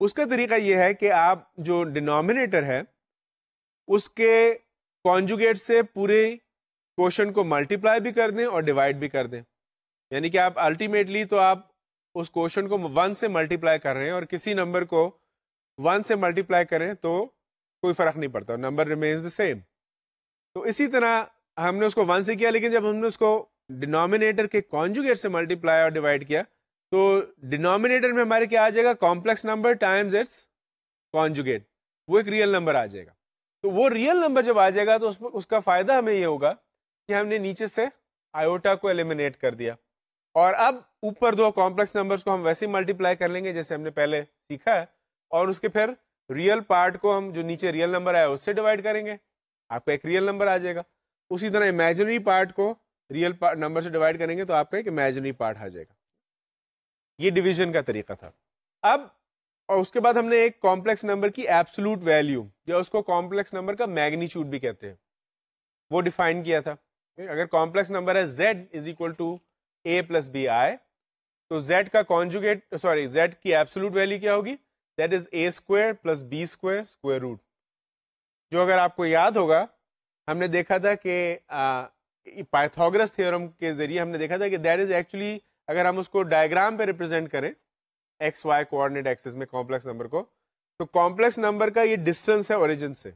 उसका तरीका यह है कि आप जो डिनोमिनेटर है, उसके कॉन्जुगेट से पूरे क्वेश्चन को मल्टीप्लाई भी कर दें और डिवाइड भी कर दें। यानी कि आप अल्टीमेटली तो आप उस क्वेश्चन को वन से मल्टीप्लाई कर रहे हैं और किसी नंबर को वन से मल्टीप्लाई करें तो कोई फ़र्क नहीं पड़ता नंबर रिमेन्स द सेम तो इसी तरह हमने उसको वन से किया लेकिन जब हमने उसको डिनोमिनेटर के कॉन्जुगेट से मल्टीप्लाई और डिवाइड किया तो डिनोमिनेटर में हमारे क्या आ जाएगा? Complex number times its conjugate वो एक रियल नंबर आ जाएगा। तो वो रियल नंबर जब आ जाएगा तो उस, उसका फ़ायदा हमें ये होगा कि हमने नीचे से आयोटा को एलिमिनेट कर दिया। और अब ऊपर दो कॉम्प्लेक्स नंबर्स को हम वैसे ही मल्टीप्लाई कर लेंगे, जैसे हमने पहले सीखा है, और उसके फिर रियल पार्ट को हम जो नीचे रियल नंबर आया उससे डिवाइड करेंगे। आपका एक रियल नंबर आ जाएगा। उसी तरह इमेजिनरी पार्ट को रियल नंबर से डिवाइड करेंगे तो आपका एक इमेजिनरी पार्ट आ जाएगा। ये डिवीज़न का तरीका था। अब, और उसके बाद हमने एक कॉम्प्लेक्स नंबर की एब्सोलूट वैल्यू या उसको कॉम्प्लेक्स नंबर का मैग्नीट्यूड भी कहते हैं। वो डिफाइन किया था। अगर कॉम्प्लेक्स नंबर है z is equal to a plus b i तो z का कॉन्जुगेट सॉरी z की एब्सोलूट वैल्यू क्या होगी? That is a square plus b square square root जो अगर आपको याद होगा, हमने देखा था कि पाइथागोरस थ्योरम के ज़रिए हमने देखा था कि दैट इज़ एक्चुअली अगर हम उसको डायग्राम पे रिप्रेजेंट करें एक्स वाई कोऑर्डिनेट एक्सिस में कॉम्प्लेक्स नंबर को तो कॉम्प्लेक्स नंबर का ये डिस्टेंस है ओरिजिन से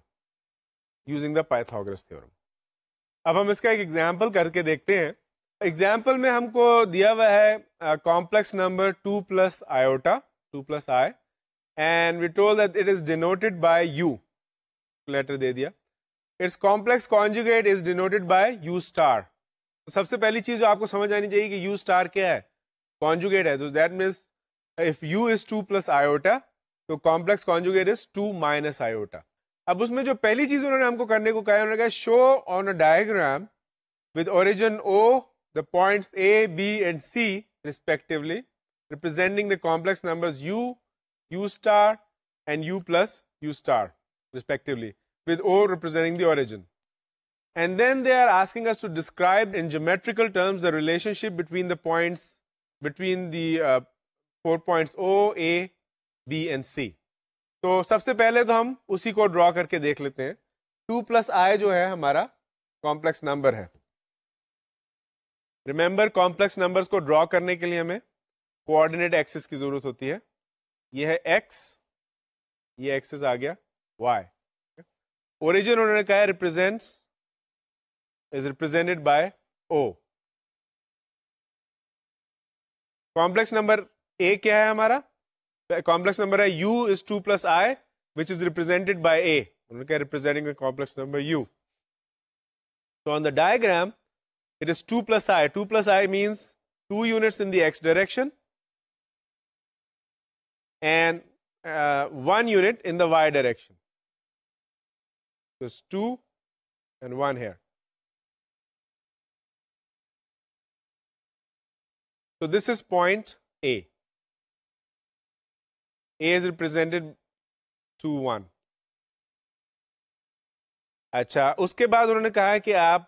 यूजिंग द पाइथागोरस थ्योरम अब हम इसका एक एग्जांपल करके देखते हैं। एग्जांपल में हमको दिया हुआ है complex number two plus iota two plus i and we told that it is denoted by u letter दे दिया। It's complex conjugate is denoted by u star सबसे पहली चीज़ जो आपको समझ आनी चाहिए कि यू स्टार क्या है? कॉन्जुगेट है। तो that means if u is two plus iota तो complex conjugate is two minus iota अब उसमें जो पहली चीज़ उन्होंने हमको करने को कहा उन्होंने कहा show on a diagram with origin O, the points A, B, and C, respectively, representing the complex numbers U, U star, and U plus U star, respectively, with O representing the origin. And then they are asking us to describe in geometrical terms the relationship between the points, between the uh, four points O A B and C तो सबसे पहले तो हम उसी को ड्रॉ करके देख लेते हैं टू प्लस आई जो है हमारा कॉम्प्लेक्स नंबर है रिमेंबर कॉम्प्लेक्स नंबर्स को ड्रॉ करने के लिए हमें कोऑर्डिनेट एक्सिस की ज़रूरत होती है। ये है एक्स ये एक्सिस आ गया वाई ओरिजिन उन्होंने कहा है represents is represented by O complex number A क्या है हमारा? कॉम्प्लेक्स नंबर है u is two plus i which is represented by A उन्होंने क्या representing complex number u so, on the diagram it is 2 plus i 2 plus i means two units in the x direction and uh, one unit in the y direction so it's 2 and 1 here so this is point a A is represented to one अच्छा उसके बाद उन्होंने कहा कि आप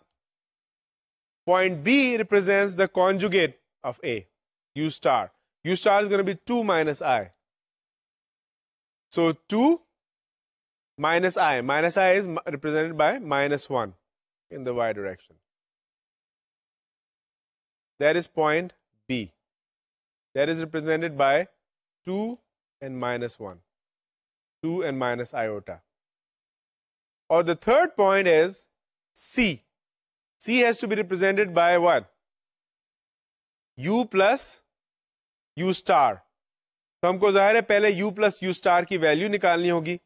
Point B represents the conjugate of A, U star. U star is going to be 2 minus I. So 2 minus I. Minus I is represented by minus 1 in the Y direction. That is point B. That is represented by 2 and minus 1. 2 and minus iota. Or the third point is C. C has to be represented by what? U plus U star. तो हमको ज़ाहिर है पहले U प्लस U स्टार की वैल्यू निकालनी होगी।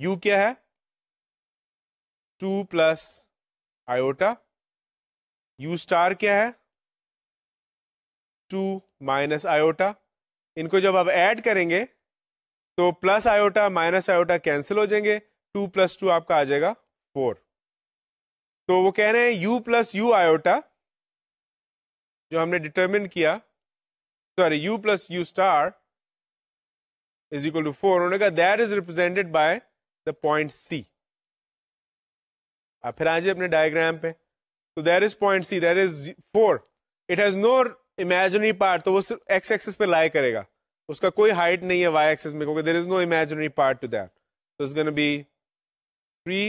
U क्या है? Two plus iota. U star क्या है? Two minus iota. इनको जब आप ऐड करेंगे तो plus iota minus iota cancel हो जाएँगे। टू प्लस टू आपका आ जाएगा फोर। तो वो कह रहे हैं यू प्लस यू आयोटा जो हमने डिटर्मिन किया sorry u plus u star is equal to four उन्होंने कहा that is represented by the point C आप फिर आ अपने डायग्राम पे। तो that is point C that is four it has no imaginary part तो वो सिर्फ़ एक्स एक्सिस पे लाई करेगा। उसका कोई हाइट नहीं है वाई एक्सिस में, क्योंकि there is no imaginary part to that it's going to be 3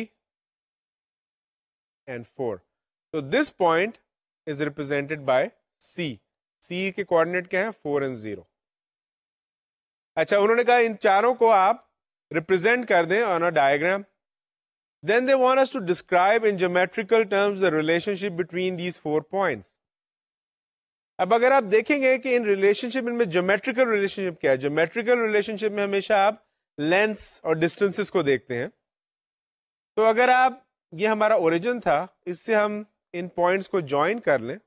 and 4 so this point is represented by c. C के कोऑर्डिनेट क्या है? 4 एंड 0 अच्छा उन्होंने कहा इन चारों को आप रिप्रेजेंट कर दें on a diagram then they want us to describe in geometrical terms the relationship between these four points. अब अगर आप देखेंगे कि इन रिलेशनशिप इनमें जोमेट्रिकल रिलेशनशिप क्या है? जोमेट्रिकल रिलेशनशिप में हमेशा आप लेंथ्स और डिस्टेंसेस को देखते हैं। तो अगर आप ये हमारा ओरिजिन था, इससे हम इन पॉइंट्स को ज्वाइन कर लें।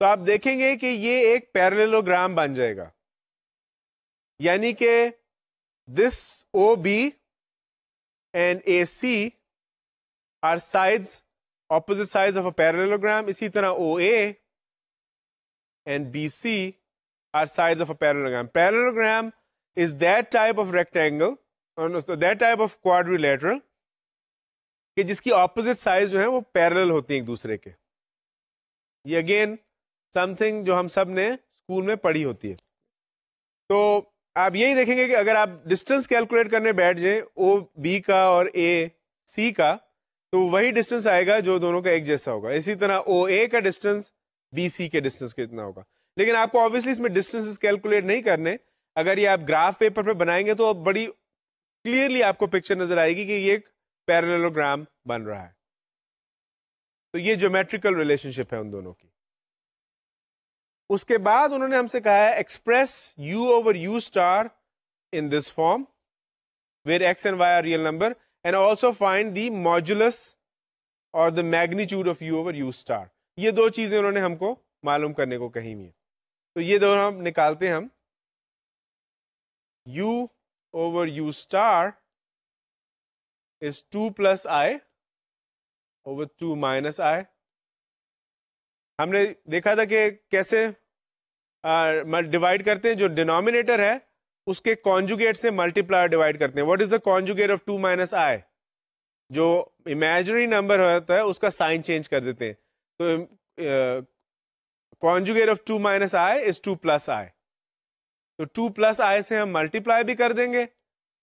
तो आप देखेंगे कि ये एक पैरेललोग्राम बन जाएगा। यानी कि this o B and A C R size opposite size of a parallelogram इसी तरह ओ ए and B C R size of a parallelogram parallelogram is that type of rectangle that type of quadrilateral, कि जिसकी opposite sides जो हैं वो parallel होती हैं एक दूसरे के। ये again something जो हम सबने स्कूल में पढ़ी होती है। तो आप यही देखेंगे कि अगर आप डिस्टेंस कैलकुलेट करने बैठ जाएँ ओ बी का और ए सी का तो वही डिस्टेंस आएगा जो दोनों का एक जैसा होगा। इसी तरह ओ ए का डिस्टेंस बी सी के डिस्टेंस कितना होगा। लेकिन आपको ऑब्वियसली इसमें डिस्टेंसेस कैलकुलेट नहीं करने अगर ये आप ग्राफ पेपर पे बनाएँगे तो बड़ी क्लियरली आपको पिक्चर नज़र आएगी कि ये एक पैरेललोग्राम बन रहा है। तो ये ज्योमेट्रिकल रिलेशनशिप है उन दोनों की। उसके बाद उन्होंने हमसे कहा है express u over u star in this form where x and y are real number and also find the modulus और the magnitude of u over u star ये दो चीज़ें उन्होंने हमको मालूम करने को कही हुई है। तो ये दोनों निकालते हैं हम। U over u star is two plus i over two minus i हमने देखा था कि कैसे डिवाइड करते हैं, जो डिनोमिनेटर है, उसके कॉन्जुगेट से मल्टीप्लाई डिवाइड करते हैं। What is the conjugate of two minus i जो इमेजिनरी नंबर होता है, उसका साइन चेंज कर देते हैं। तो conjugate of two minus i is two plus i तो टू प्लस आई से हम मल्टीप्लाई भी कर देंगे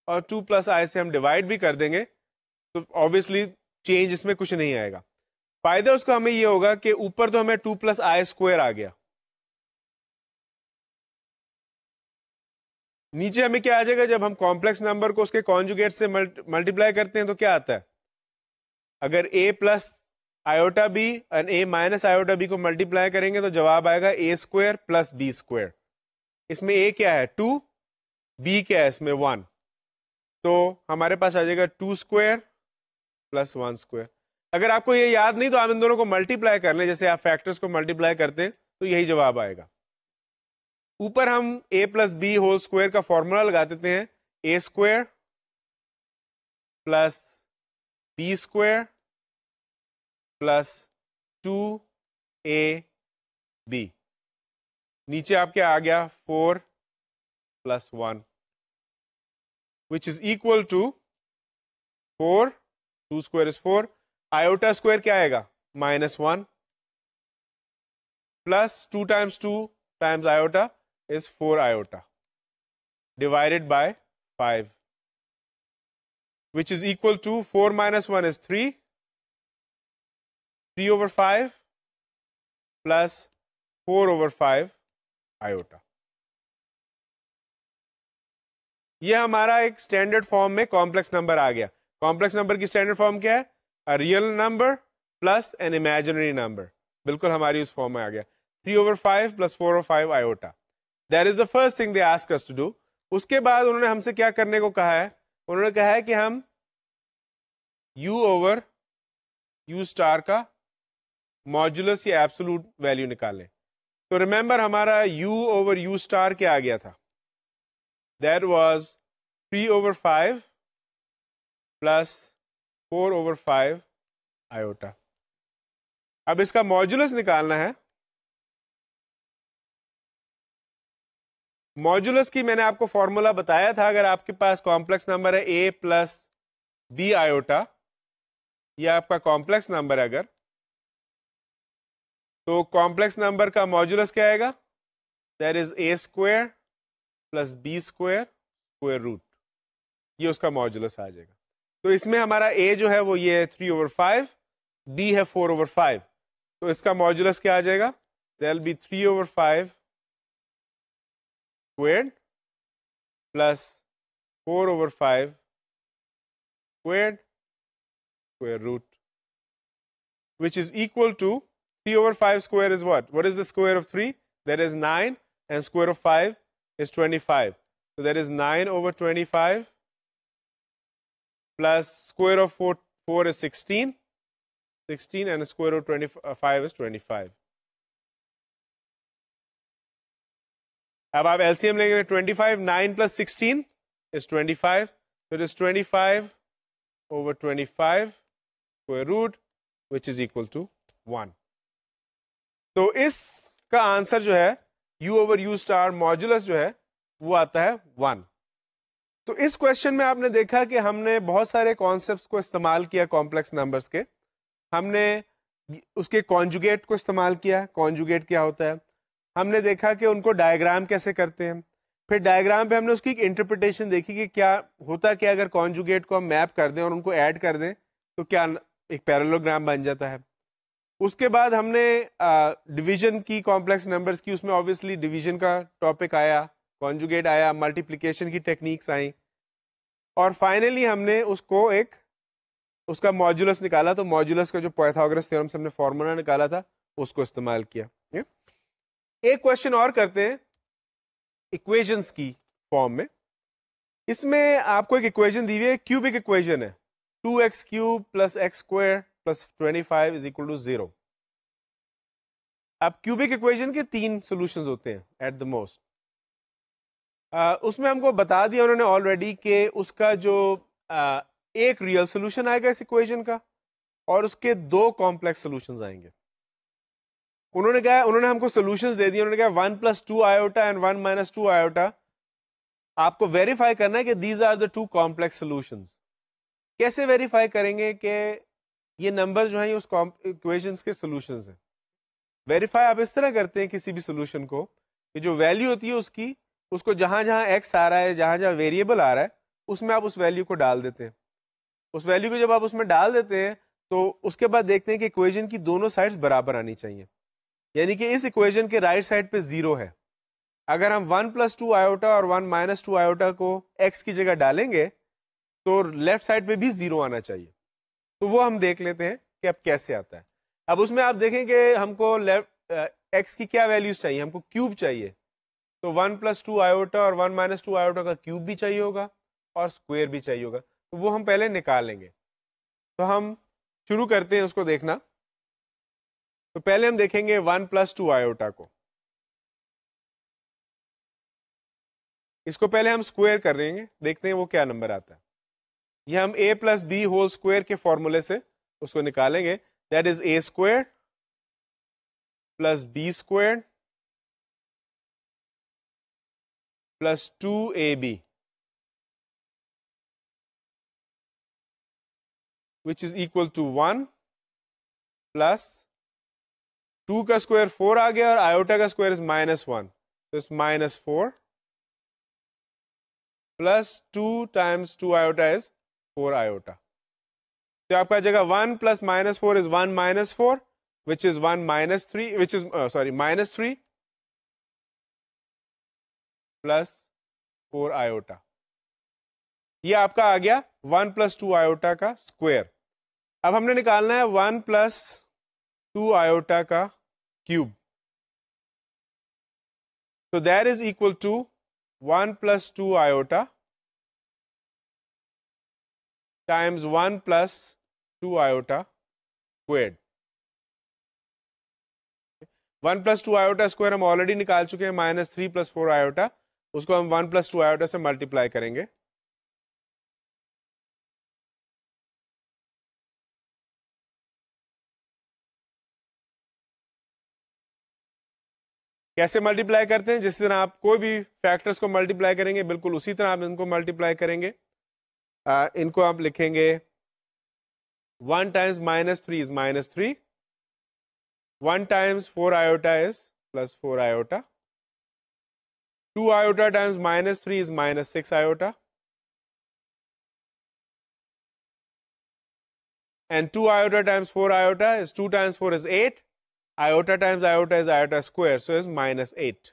और टू प्लस आई से हम डिवाइड भी कर देंगे तो ऑब्वियसली चेंज इसमें कुछ नहीं आएगा। फ़ायदा उसका हमें ये होगा कि ऊपर तो हमें टू प्लस आई स्क्वायर आ गया। नीचे हमें क्या आ जाएगा, जब हम कॉम्प्लेक्स नंबर को उसके कॉन्जुगेट से मल्टीप्लाई करते हैं तो क्या आता है? अगर a plus iota b and a minus iota b को मल्टीप्लाई करेंगे तो जवाब आएगा a square plus b square इसमें a क्या है? टू बी क्या है इसमें वन तो हमारे पास आ जाएगा two square plus one square अगर आपको ये याद नहीं तो आप इन दोनों को मल्टीप्लाई कर लें, जैसे आप फैक्टर्स को मल्टीप्लाई करते हैं तो यही जवाब आएगा। ऊपर हम a plus b whole square का फॉर्मूला लगा देते हैं। A square plus b square plus two a b नीचे आपके आ गया four plus one which is equal to four two square is four iota square क्या आएगा? Minus one plus two times two times iota is four iota divided by 5 which is equal to 4 minus 1 is 3 3 over 5 plus 4 over 5 iota ये हमारा एक स्टैंडर्ड फॉर्म में कॉम्प्लेक्स नंबर आ गया। कॉम्प्लेक्स नंबर की स्टैंडर्ड फॉर्म क्या है? A real number plus an imaginary number बिल्कुल हमारी उस फॉर्म में आ गया। Three over five plus four over five iota. That is the first thing they ask us to do उसके बाद उन्होंने हमसे क्या करने को कहा है? उन्होंने कहा है कि हम u ओवर u स्टार का मॉड्यूलस या एब्सोलूट वैल्यू निकालें। तो रिमेंबर हमारा u ओवर u स्टार क्या आ गया था? That was three over five plus four over five iota अब इसका मॉड्यूलस निकालना है। मॉड्यूलस की मैंने आपको फॉर्मूला बताया था, अगर आपके पास कॉम्प्लेक्स नंबर है ए प्लस बी आयोटा ये आपका कॉम्प्लेक्स नंबर है अगर। तो कॉम्प्लेक्स नंबर का मॉड्यूलस क्या आएगा? There is a square plus b square square root ये उसका मॉड्यूलस आ जाएगा। तो इसमें हमारा ए जो है वो ये है थ्री ओवर फाइव बी है फोर ओवर फाइव तो इसका मॉड्यूलस क्या आ जाएगा? There be three over five squared plus 4 over 5 squared square root, which is equal to 3 over 5 square is what? What is the square of 3? That is 9 and square of 5 is 25. So that is 9 over 25 plus square of 4, 4 is 16. 16 and the square of 25 is 25. अब आप एलसीएम लेंगे 25 9 plus 16 is 25 so it is 25 over 25 square root which is equal to 1 तो इसका आंसर जो है u over u star modulus जो है, वो आता है वन तो इस क्वेश्चन में आपने देखा कि हमने बहुत सारे कॉन्सेप्ट्स को इस्तेमाल किया कॉम्प्लेक्स नंबर्स के। हमने उसके कॉन्जुगेट को इस्तेमाल किया। कॉन्जुगेट क्या होता है? हमने देखा कि उनको डायग्राम कैसे करते हैं। फिर डायग्राम पे हमने उसकी एक इंटरप्रिटेशन देखी कि क्या होता क्या अगर कॉन्जुगेट को हम मैप कर दें और उनको ऐड कर दें तो क्या एक पैरेललोग्राम बन जाता है। उसके बाद हमने डिवीज़न की कॉम्प्लेक्स नंबर्स की, उसमें ऑब्वियसली डिवीज़न का टॉपिक आया कॉन्जुगेट आया मल्टीप्लिकेशन की टेक्निक्स आई। और फाइनली हमने उसको एक, उसका मॉड्यूलस निकाला तो मॉड्यूलस का जो पाइथागोरस थ्योरम से हमने फॉर्मूला निकाला था, उसको इस्तेमाल किया। एक क्वेश्चन और करते हैं इक्वेशंस की फॉर्म में। इसमें आपको एक इक्वेशन दी हुई है क्यूबिक इक्वेशन है। Two x cube plus x square plus twenty five is equal to zero अब क्यूबिक इक्वेशन के तीन सॉल्यूशंस होते हैं एट द मोस्ट उसमें हमको बता दिया उन्होंने ऑलरेडी कि उसका जो आ, एक रियल सोल्यूशन आएगा इस इक्वेशन का और उसके दो कॉम्प्लेक्स सोल्यूशन आएँगे। उन्होंने कहा उन्होंने हमको सोल्यूशंस दे दिए उन्होंने कहा one plus two iota and one minus two iota आपको वेरीफाई करना है कि these are the two complex solution कैसे वेरीफाई करेंगे कि ये नंबर जो है, ये उस इक्वेशंस के सोल्यूशन हैं। वेरीफाई आप इस तरह करते हैं किसी भी सोल्यूशन को कि जो वैल्यू होती है उसकी, उसको जहाँ जहाँ एक्स आ रहा है, जहाँ जहाँ वेरिएबल आ रहा है, उसमें आप उस वैल्यू को डाल देते हैं। उस वैल्यू को जब आप उसमें डाल देते हैं तो उसके बाद देखते हैं कि इक्वेशन की दोनों साइड्स बराबर आनी चाहिए। यानी कि इस इक्वेशन के राइट साइड पे ज़ीरो है। अगर हम वन प्लस टू आयोटा और वन माइनस टू आयोटा को एक्स की जगह डालेंगे तो लेफ़्ट साइड पे भी ज़ीरो आना चाहिए। तो वो हम देख लेते हैं कि अब कैसे आता है। अब उसमें आप देखें कि हमको लेफ़्ट एक्स की क्या वैल्यूज़ चाहिए? हमको क्यूब चाहिए। तो वन प्लस टू आयोटा और वन माइनस टू आयोटा का क्यूब भी चाहिए होगा और स्क्वेयर भी चाहिए होगा। तो वो हम पहले निकालेंगे। तो हम शुरू करते हैं उसको देखना। तो पहले हम देखेंगे वन प्लस टू आयोटा को। इसको पहले हम स्क्वायर कर लेंगे देखते हैं वो क्या नंबर आता है। ये हम a plus b whole square के फॉर्मूले से उसको निकालेंगे। That is a square plus b square plus two a b which is equal to one plus two का स्क्वायर फोर आ गया और आयोटा का स्क्वायर इज़ माइनस वन तो इस minus four plus two times two iota is four iota तो आपका जगह one plus minus four is one minus four which is one minus three which is sorry minus three plus four iota ये आपका आ गया वन प्लस टू आयोटा का स्क्वायर अब हमने निकालना है वन प्लस टू आयोटा का क्यूब तो that is equal to 1 plus 2 iota times 1 plus 2 iota squared. 1 plus 2 iota square हम ऑलरेडी निकाल चुके हैं minus three plus four iota उसको हम 1 प्लस टू आयोटा से मल्टीप्लाई करेंगे। कैसे मल्टीप्लाई करते हैं? जिस तरह आप कोई भी फैक्टर्स को मल्टीप्लाई करेंगे, बिल्कुल उसी तरह आप इनको मल्टीप्लाई करेंगे। इनको आप लिखेंगे one times minus three is minus three, one times four iota is plus four iota, two iota times minus three is minus six iota and 2 iota times 4 iota is 2 times 4 is 8 iota times iota is iota square so is minus 8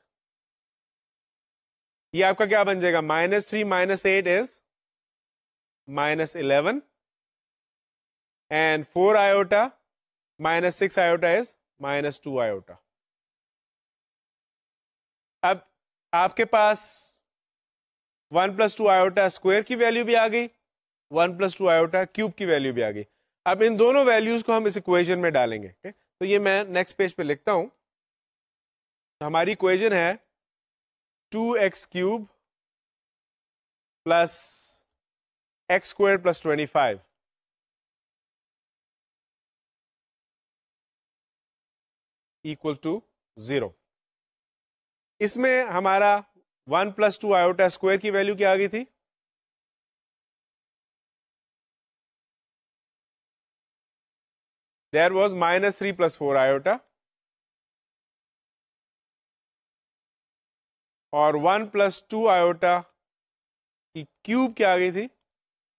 ये आपका क्या बन जाएगा? Minus three minus eight is minus eleven and four iota minus six iota is minus two iota अब आपके पास one plus two iota square की वैल्यू भी आ गई one plus two iota cube की वैल्यू भी आ गई। अब इन दोनों वैल्यूज़ को हम इस इक्वेशन में डालेंगे, okay? तो ये मैं नेक्स्ट पेज पे लिखता हूँ। हमारी इक्वेशन है two x cube plus x square plus twenty five equal to zero इसमें हमारा one plus two iota square की वैल्यू क्या आ गई थी? There was minus 3 plus 4 iota. और 1 प्लस टू आयोटा की क्यूब क्या आ गई थी?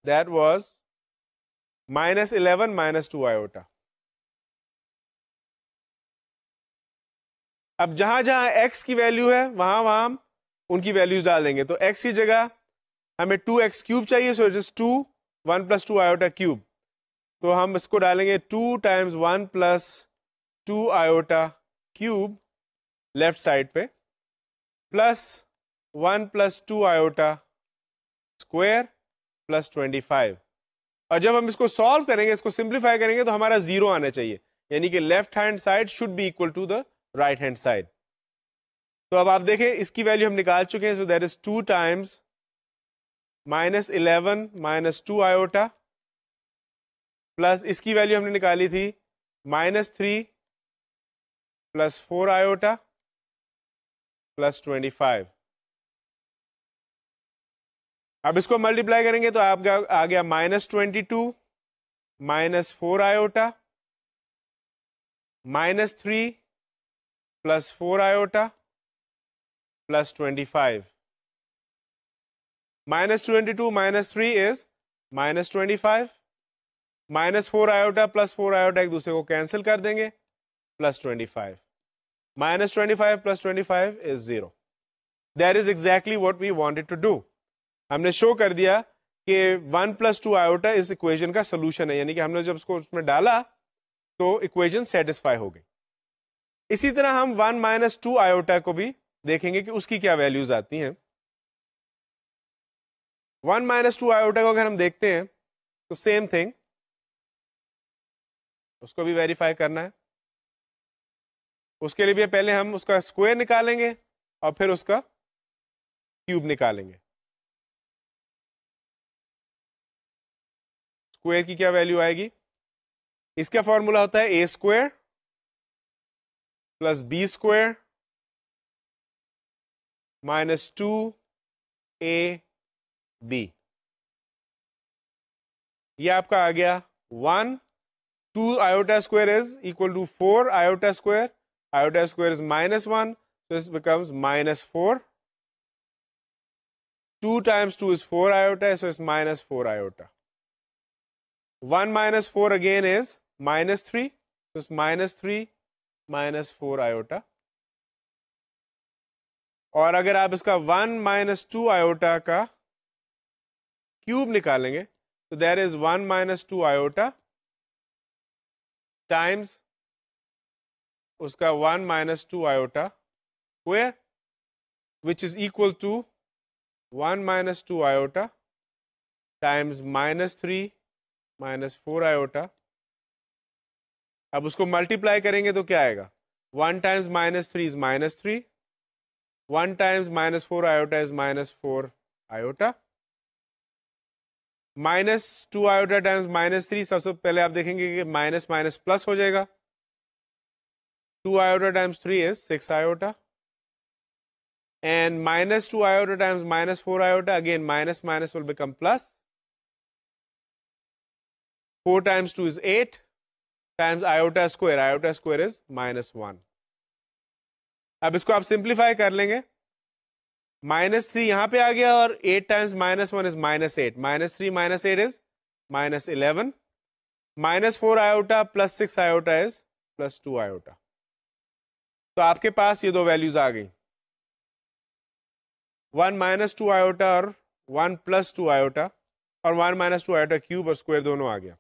That was minus eleven minus two iota अब जहाँ जहाँ x की वैल्यू है, वहाँ वहाँ हम उनकी वैल्यूज़ डाल देंगे। तो x की जगह हमें टू एक्स क्यूब चाहिए so it is two one plus two iota cube तो हम इसको डालेंगे two times one plus two iota cube left side पे plus one plus two iota square plus twenty five. और जब हम इसको सॉल्व करेंगे, इसको सिंप्लीफाई करेंगे तो हमारा ज़ीरो आना चाहिए। यानी कि left hand side should be equal to the right hand side. तो अब आप देखें, इसकी वैल्यू हम निकाल चुके हैं so that is two times minus eleven minus two iota plus इसकी वैल्यू हमने निकाली थी minus three plus four iota plus twenty five अब इसको मल्टीप्लाई करेंगे तो आपका आ गया minus twenty two minus four iota minus three plus four iota plus twenty five minus twenty two minus three is minus twenty five minus four iota plus four iota एक दूसरे को कैंसिल कर देंगे plus twenty five minus twenty five plus twenty five is zero that is exactly what we wanted to do हमने शो कर दिया कि वन प्लस टू आयोटा इस इक्वेशन का सोल्यूशन है, यानी कि हमने जब उसको उसमें डाला तो इक्वेशन सेटिस्फाई हो गई। इसी तरह हम वन माइनस टू आयोटा को भी देखेंगे कि उसकी क्या वैल्यूज़ आती हैं। वन माइनस टू आयोटा को अगर हम देखते हैं तो सेम थिंग उसको भी वेरीफाई करना है। उसके लिए भी पहले हम उसका स्क्वायर निकालेंगे और फिर उसका क्यूब निकालेंगे। स्क्वायर की क्या वैल्यू आएगी? इसका फॉर्मूला होता है a square plus b square minus two a b यह आपका आ गया one two iota square is equal to four iota square iota square is minus one इस becomes minus four two times two is four iota so is minus four iota 1 minus 4 again is minus 3. So, it's minus 3 minus 4 iota. और अगर आप इसका 1 माइनस टू आयोटा का क्यूब निकालेंगे तो there is 1 minus two iota times उसका one minus two iota square which is equal to one minus two iota times minus three minus four iota. अब उसको मल्टीप्लाई करेंगे तो क्या आएगा? One times minus three is minus three one times minus four iota is minus four iota. Minus two iota times minus three सबसे पहले आप देखेंगे कि माइनस माइनस प्लस हो जाएगा। Two iota times three is six iota. And minus 2 iota times minus 4 iota again minus minus will become plus. 4 times 2 is 8 times iota square. Iota square is minus 1 अब इसको आप सिंप्लीफाई कर लेंगे। माइनस थ्री यहाँ पे आ गया और eight times minus one is minus eight minus three minus eight is minus eleven minus four iota plus six iota is plus two iota तो आपके पास ये दो वैल्यूज़ आ गई। वन माइनस टू आयोटा और वन प्लस टू आयोटा और one minus two iota cube और स्क्वायर दोनों आ गया।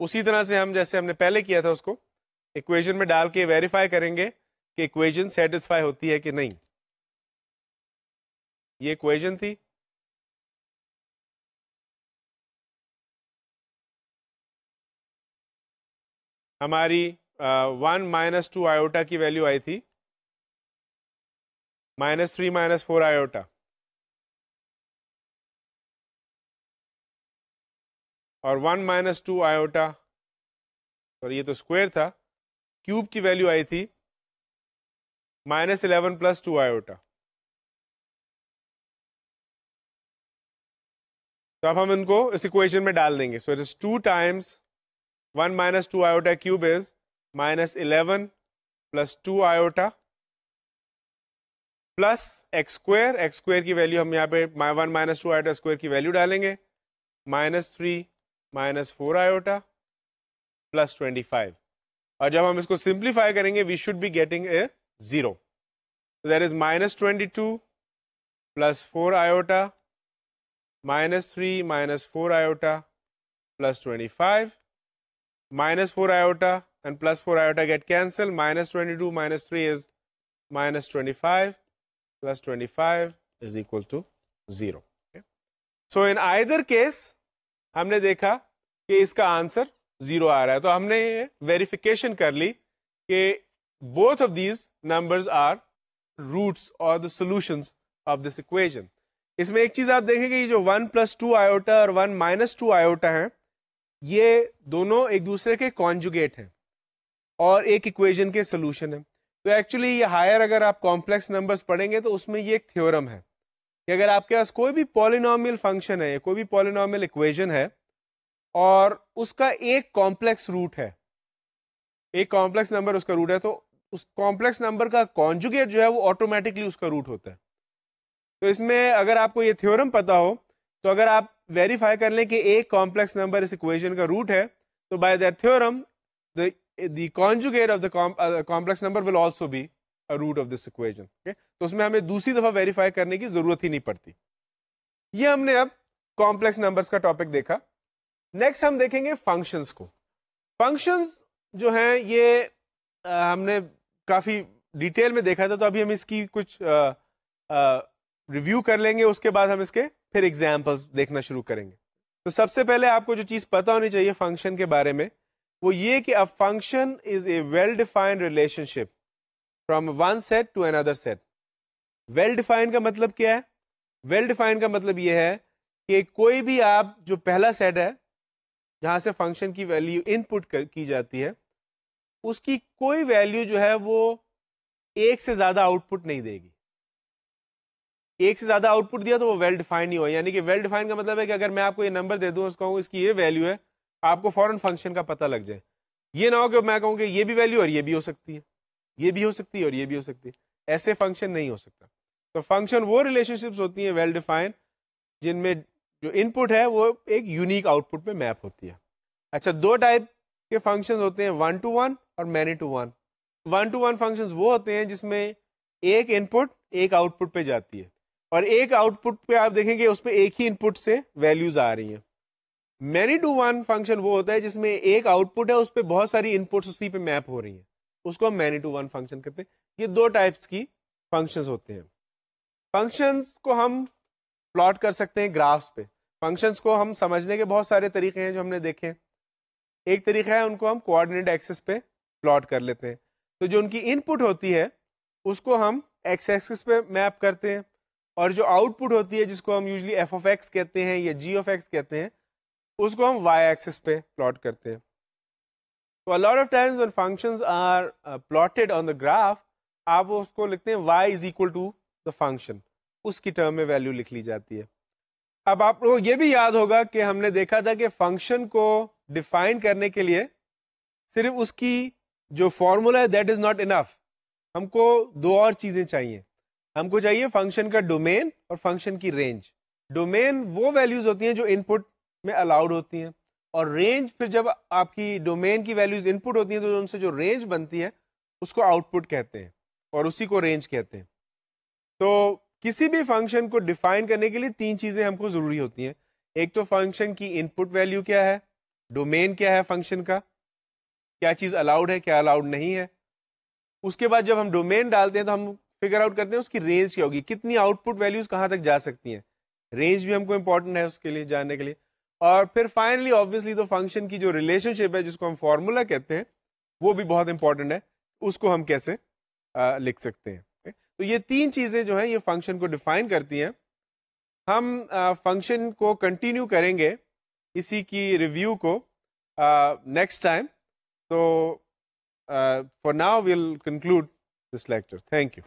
उसी तरह से हम, जैसे हमने पहले किया था उसको इक्वेशन में डाल के वेरीफाई करेंगे कि इक्वेशन सेटिस्फाई होती है कि नहीं। ये इक्वेशन थी। हमारी वन माइनस टू आयोटा की वैल्यू आई थी। Minus three minus four iota और वन माइनस टू आयोटा, और ये तो स्क्वायर था, क्यूब की वैल्यू आई थी minus eleven plus two iota. तो अब हम इनको इस इक्वेशन में डाल देंगे। So it is two times one minus two iota cube is minus eleven plus two iota plus x square x square की वैल्यू हम यहाँ पे one minus two iota square की वैल्यू डालेंगे। Minus three minus four iota plus twenty five और जब हम इसको सिंप्लीफाई करेंगे we should be getting a zero there is minus twenty two plus four iota minus three minus four iota plus twenty five minus 4 iota and plus 4 iota get cancelled. Minus 22 minus 3 is minus 25 plus 25 is equal to 0 okay? so in either case हमने देखा कि इसका आंसर ज़ीरो आ रहा है। तो हमने वेरिफिकेशन कर ली कि both of these numbers are roots और the solutions of this equation इसमें एक चीज़ आप देखेंगे ये जो वन प्लस टू आयोटा और वन माइनस टू आयोटा है, ये दोनों एक दूसरे के कॉन्जुगेट हैं और एक इक्वेशन के सोल्यूशन है। तो एक्चुअली ये हायर अगर आप कॉम्प्लेक्स नंबर्स पढ़ेंगे तो उसमें ये एक थ्योरम है। कि अगर आपके पास कोई भी पॉलिनॉमियल फ़ंक्शन है कोई भी पॉलिनॉमियल इक्वेशन है, और उसका एक कॉम्प्लेक्स रूट है, एक कॉम्प्लेक्स नंबर उसका रूट है तो उस कॉम्प्लेक्स नंबर का कॉन्जुगेट जो है वो ऑटोमेटिकली उसका रूट होता है। तो इसमें अगर आपको ये थ्योरम पता हो तो अगर आप वेरीफाई कर लें कि एक कॉम्प्लेक्स नंबर इस इक्वेशन का रूट है तो by that theorem the conjugate of the complex number will also be root of this equation okay तो उसमें हमें दूसरी दफ़ा वेरीफाई करने की ज़रूरत ही नहीं पड़ती। ये हमने अब कॉम्प्लेक्स नंबर्स का टॉपिक देखा। नेक्स्ट हम देखेंगे फ़ंक्शंस को। फ़ंक्शंस जो हैं ये आ, हमने काफ़ी डिटेल में देखा था तो अभी हम इसकी कुछ रिव्यू कर लेंगे उसके बाद हम इसके फिर एग्जाम्पल्स देखना शुरू करेंगे। तो सबसे पहले आपको जो चीज़ पता होनी चाहिए फ़ंक्शन के बारे में वो ये कि a function is a well defined relationship from one set to another set well defined का मतलब क्या है? वेल well डिफाइंड का मतलब यह है कि कोई भी आप जो पहला सेट है, जहाँ से फ़ंक्शन की वैल्यू इनपुट की जाती है, उसकी कोई वैल्यू जो है वो एक से ज़्यादा आउटपुट नहीं देगी। एक से ज़्यादा आउटपुट दिया तो वो वेल डिफाइंड नहीं हो यानी कि वेल डिफाइंड का मतलब है कि अगर मैं आपको ये नंबर दे दूँ, उसको इसकी ये वैल्यू है, आपको फॉरन फ़ंक्शन का पता लग जाए। ये ना हो कि मैं कहूँ कि ये भी वैल्यू और ये भी हो सकती है। ये भी हो सकती है और ये भी हो सकती है। ऐसे फ़ंक्शन नहीं हो सकता। तो फ़ंक्शन वो रिलेशनशिप्स होती हैं वेल डिफाइंड जिनमें जो इनपुट है, वो एक यूनिक आउटपुट में मैप होती है। अच्छा दो टाइप के फ़ंक्शंस होते हैं वन टू वन और many to one one to one functions वो होते हैं जिसमें एक इनपुट एक आउटपुट पे जाती है। और एक आउटपुट पे आप देखेंगे, उस पर एक ही इनपुट से वैल्यूज़ आ रही हैं। मैनी टू वन फ़ंक्शन वो होता है जिसमें एक आउटपुट है, उस पर बहुत सारी इनपुट्स उसी पे मैप हो रही हैं। उसको हम मैनी टू वन फ़ंक्शन कहते हैं। ये दो टाइप्स की फ़ंक्शंस होते हैं। फ़ंक्शंस को हम प्लॉट कर सकते हैं ग्राफ्स पे। फ़ंक्शंस को हम समझने के बहुत सारे तरीके हैं जो हमने देखे एक तरीका है, उनको हम कोऑर्डिनेट एक्सेस पे प्लॉट कर लेते हैं। तो जो उनकी इनपुट होती है, उसको हम एक्स एक्सिस पे मैप करते हैं। और जो आउटपुट होती है, जिसको हम यूजली एफ़ ऑफ़ एक्स कहते हैं या जी ऑफ़ एक्स कहते हैं, उसको हम वाई एक्सिस पे प्लॉट करते हैं। तो a lot of times when functions are plotted on the graph आप उसको लिखते हैं y is equal to the function उसकी टर्म में वैल्यू लिख ली जाती है। अब आप लोगों ये भी याद होगा कि हमने देखा था कि फ़ंक्शन को डिफाइन करने के लिए सिर्फ़ उसकी जो फॉर्मूला है दैट इज़ नॉट इनफ हमको दो और चीज़ें चाहिए। हमको चाहिए फ़ंक्शन का डोमेन और फ़ंक्शन की रेंज डोमेन वो वैल्यूज़ होती हैं जो इनपुट में अलाउड होती हैं। और रेंज फिर जब आपकी डोमेन की वैल्यूज़ इनपुट होती हैं तो उनसे जो रेंज बनती है, उसको आउटपुट कहते हैं और उसी को रेंज कहते हैं। तो किसी भी फ़ंक्शन को डिफाइन करने के लिए तीन चीज़ें हमको ज़रूरी होती हैं। एक तो फ़ंक्शन की इनपुट वैल्यू क्या है डोमेन क्या है फ़ंक्शन का, क्या चीज़ अलाउड है, क्या अलाउड नहीं है। उसके बाद जब हम डोमेन डालते हैं तो हम फिगर आउट करते हैं उसकी रेंज क्या होगी, कितनी आउटपुट वैल्यूज़ कहाँ तक जा सकती हैं। रेंज भी हमको इंपॉर्टेंट है उसके लिए, जानने के लिए। और फिर फाइनली ऑब्वियसली तो फ़ंक्शन की जो रिलेशनशिप है जिसको हम फॉर्मूला कहते हैं वो भी बहुत इंपॉर्टेंट है। उसको हम कैसे आ, लिख सकते हैं तो ये तीन चीज़ें जो हैं ये फ़ंक्शन को डिफाइन करती हैं। हम फ़ंक्शन को कंटिन्यू करेंगे इसी की रिव्यू को नेक्स्ट टाइम तो for now will conclude this lecture thank you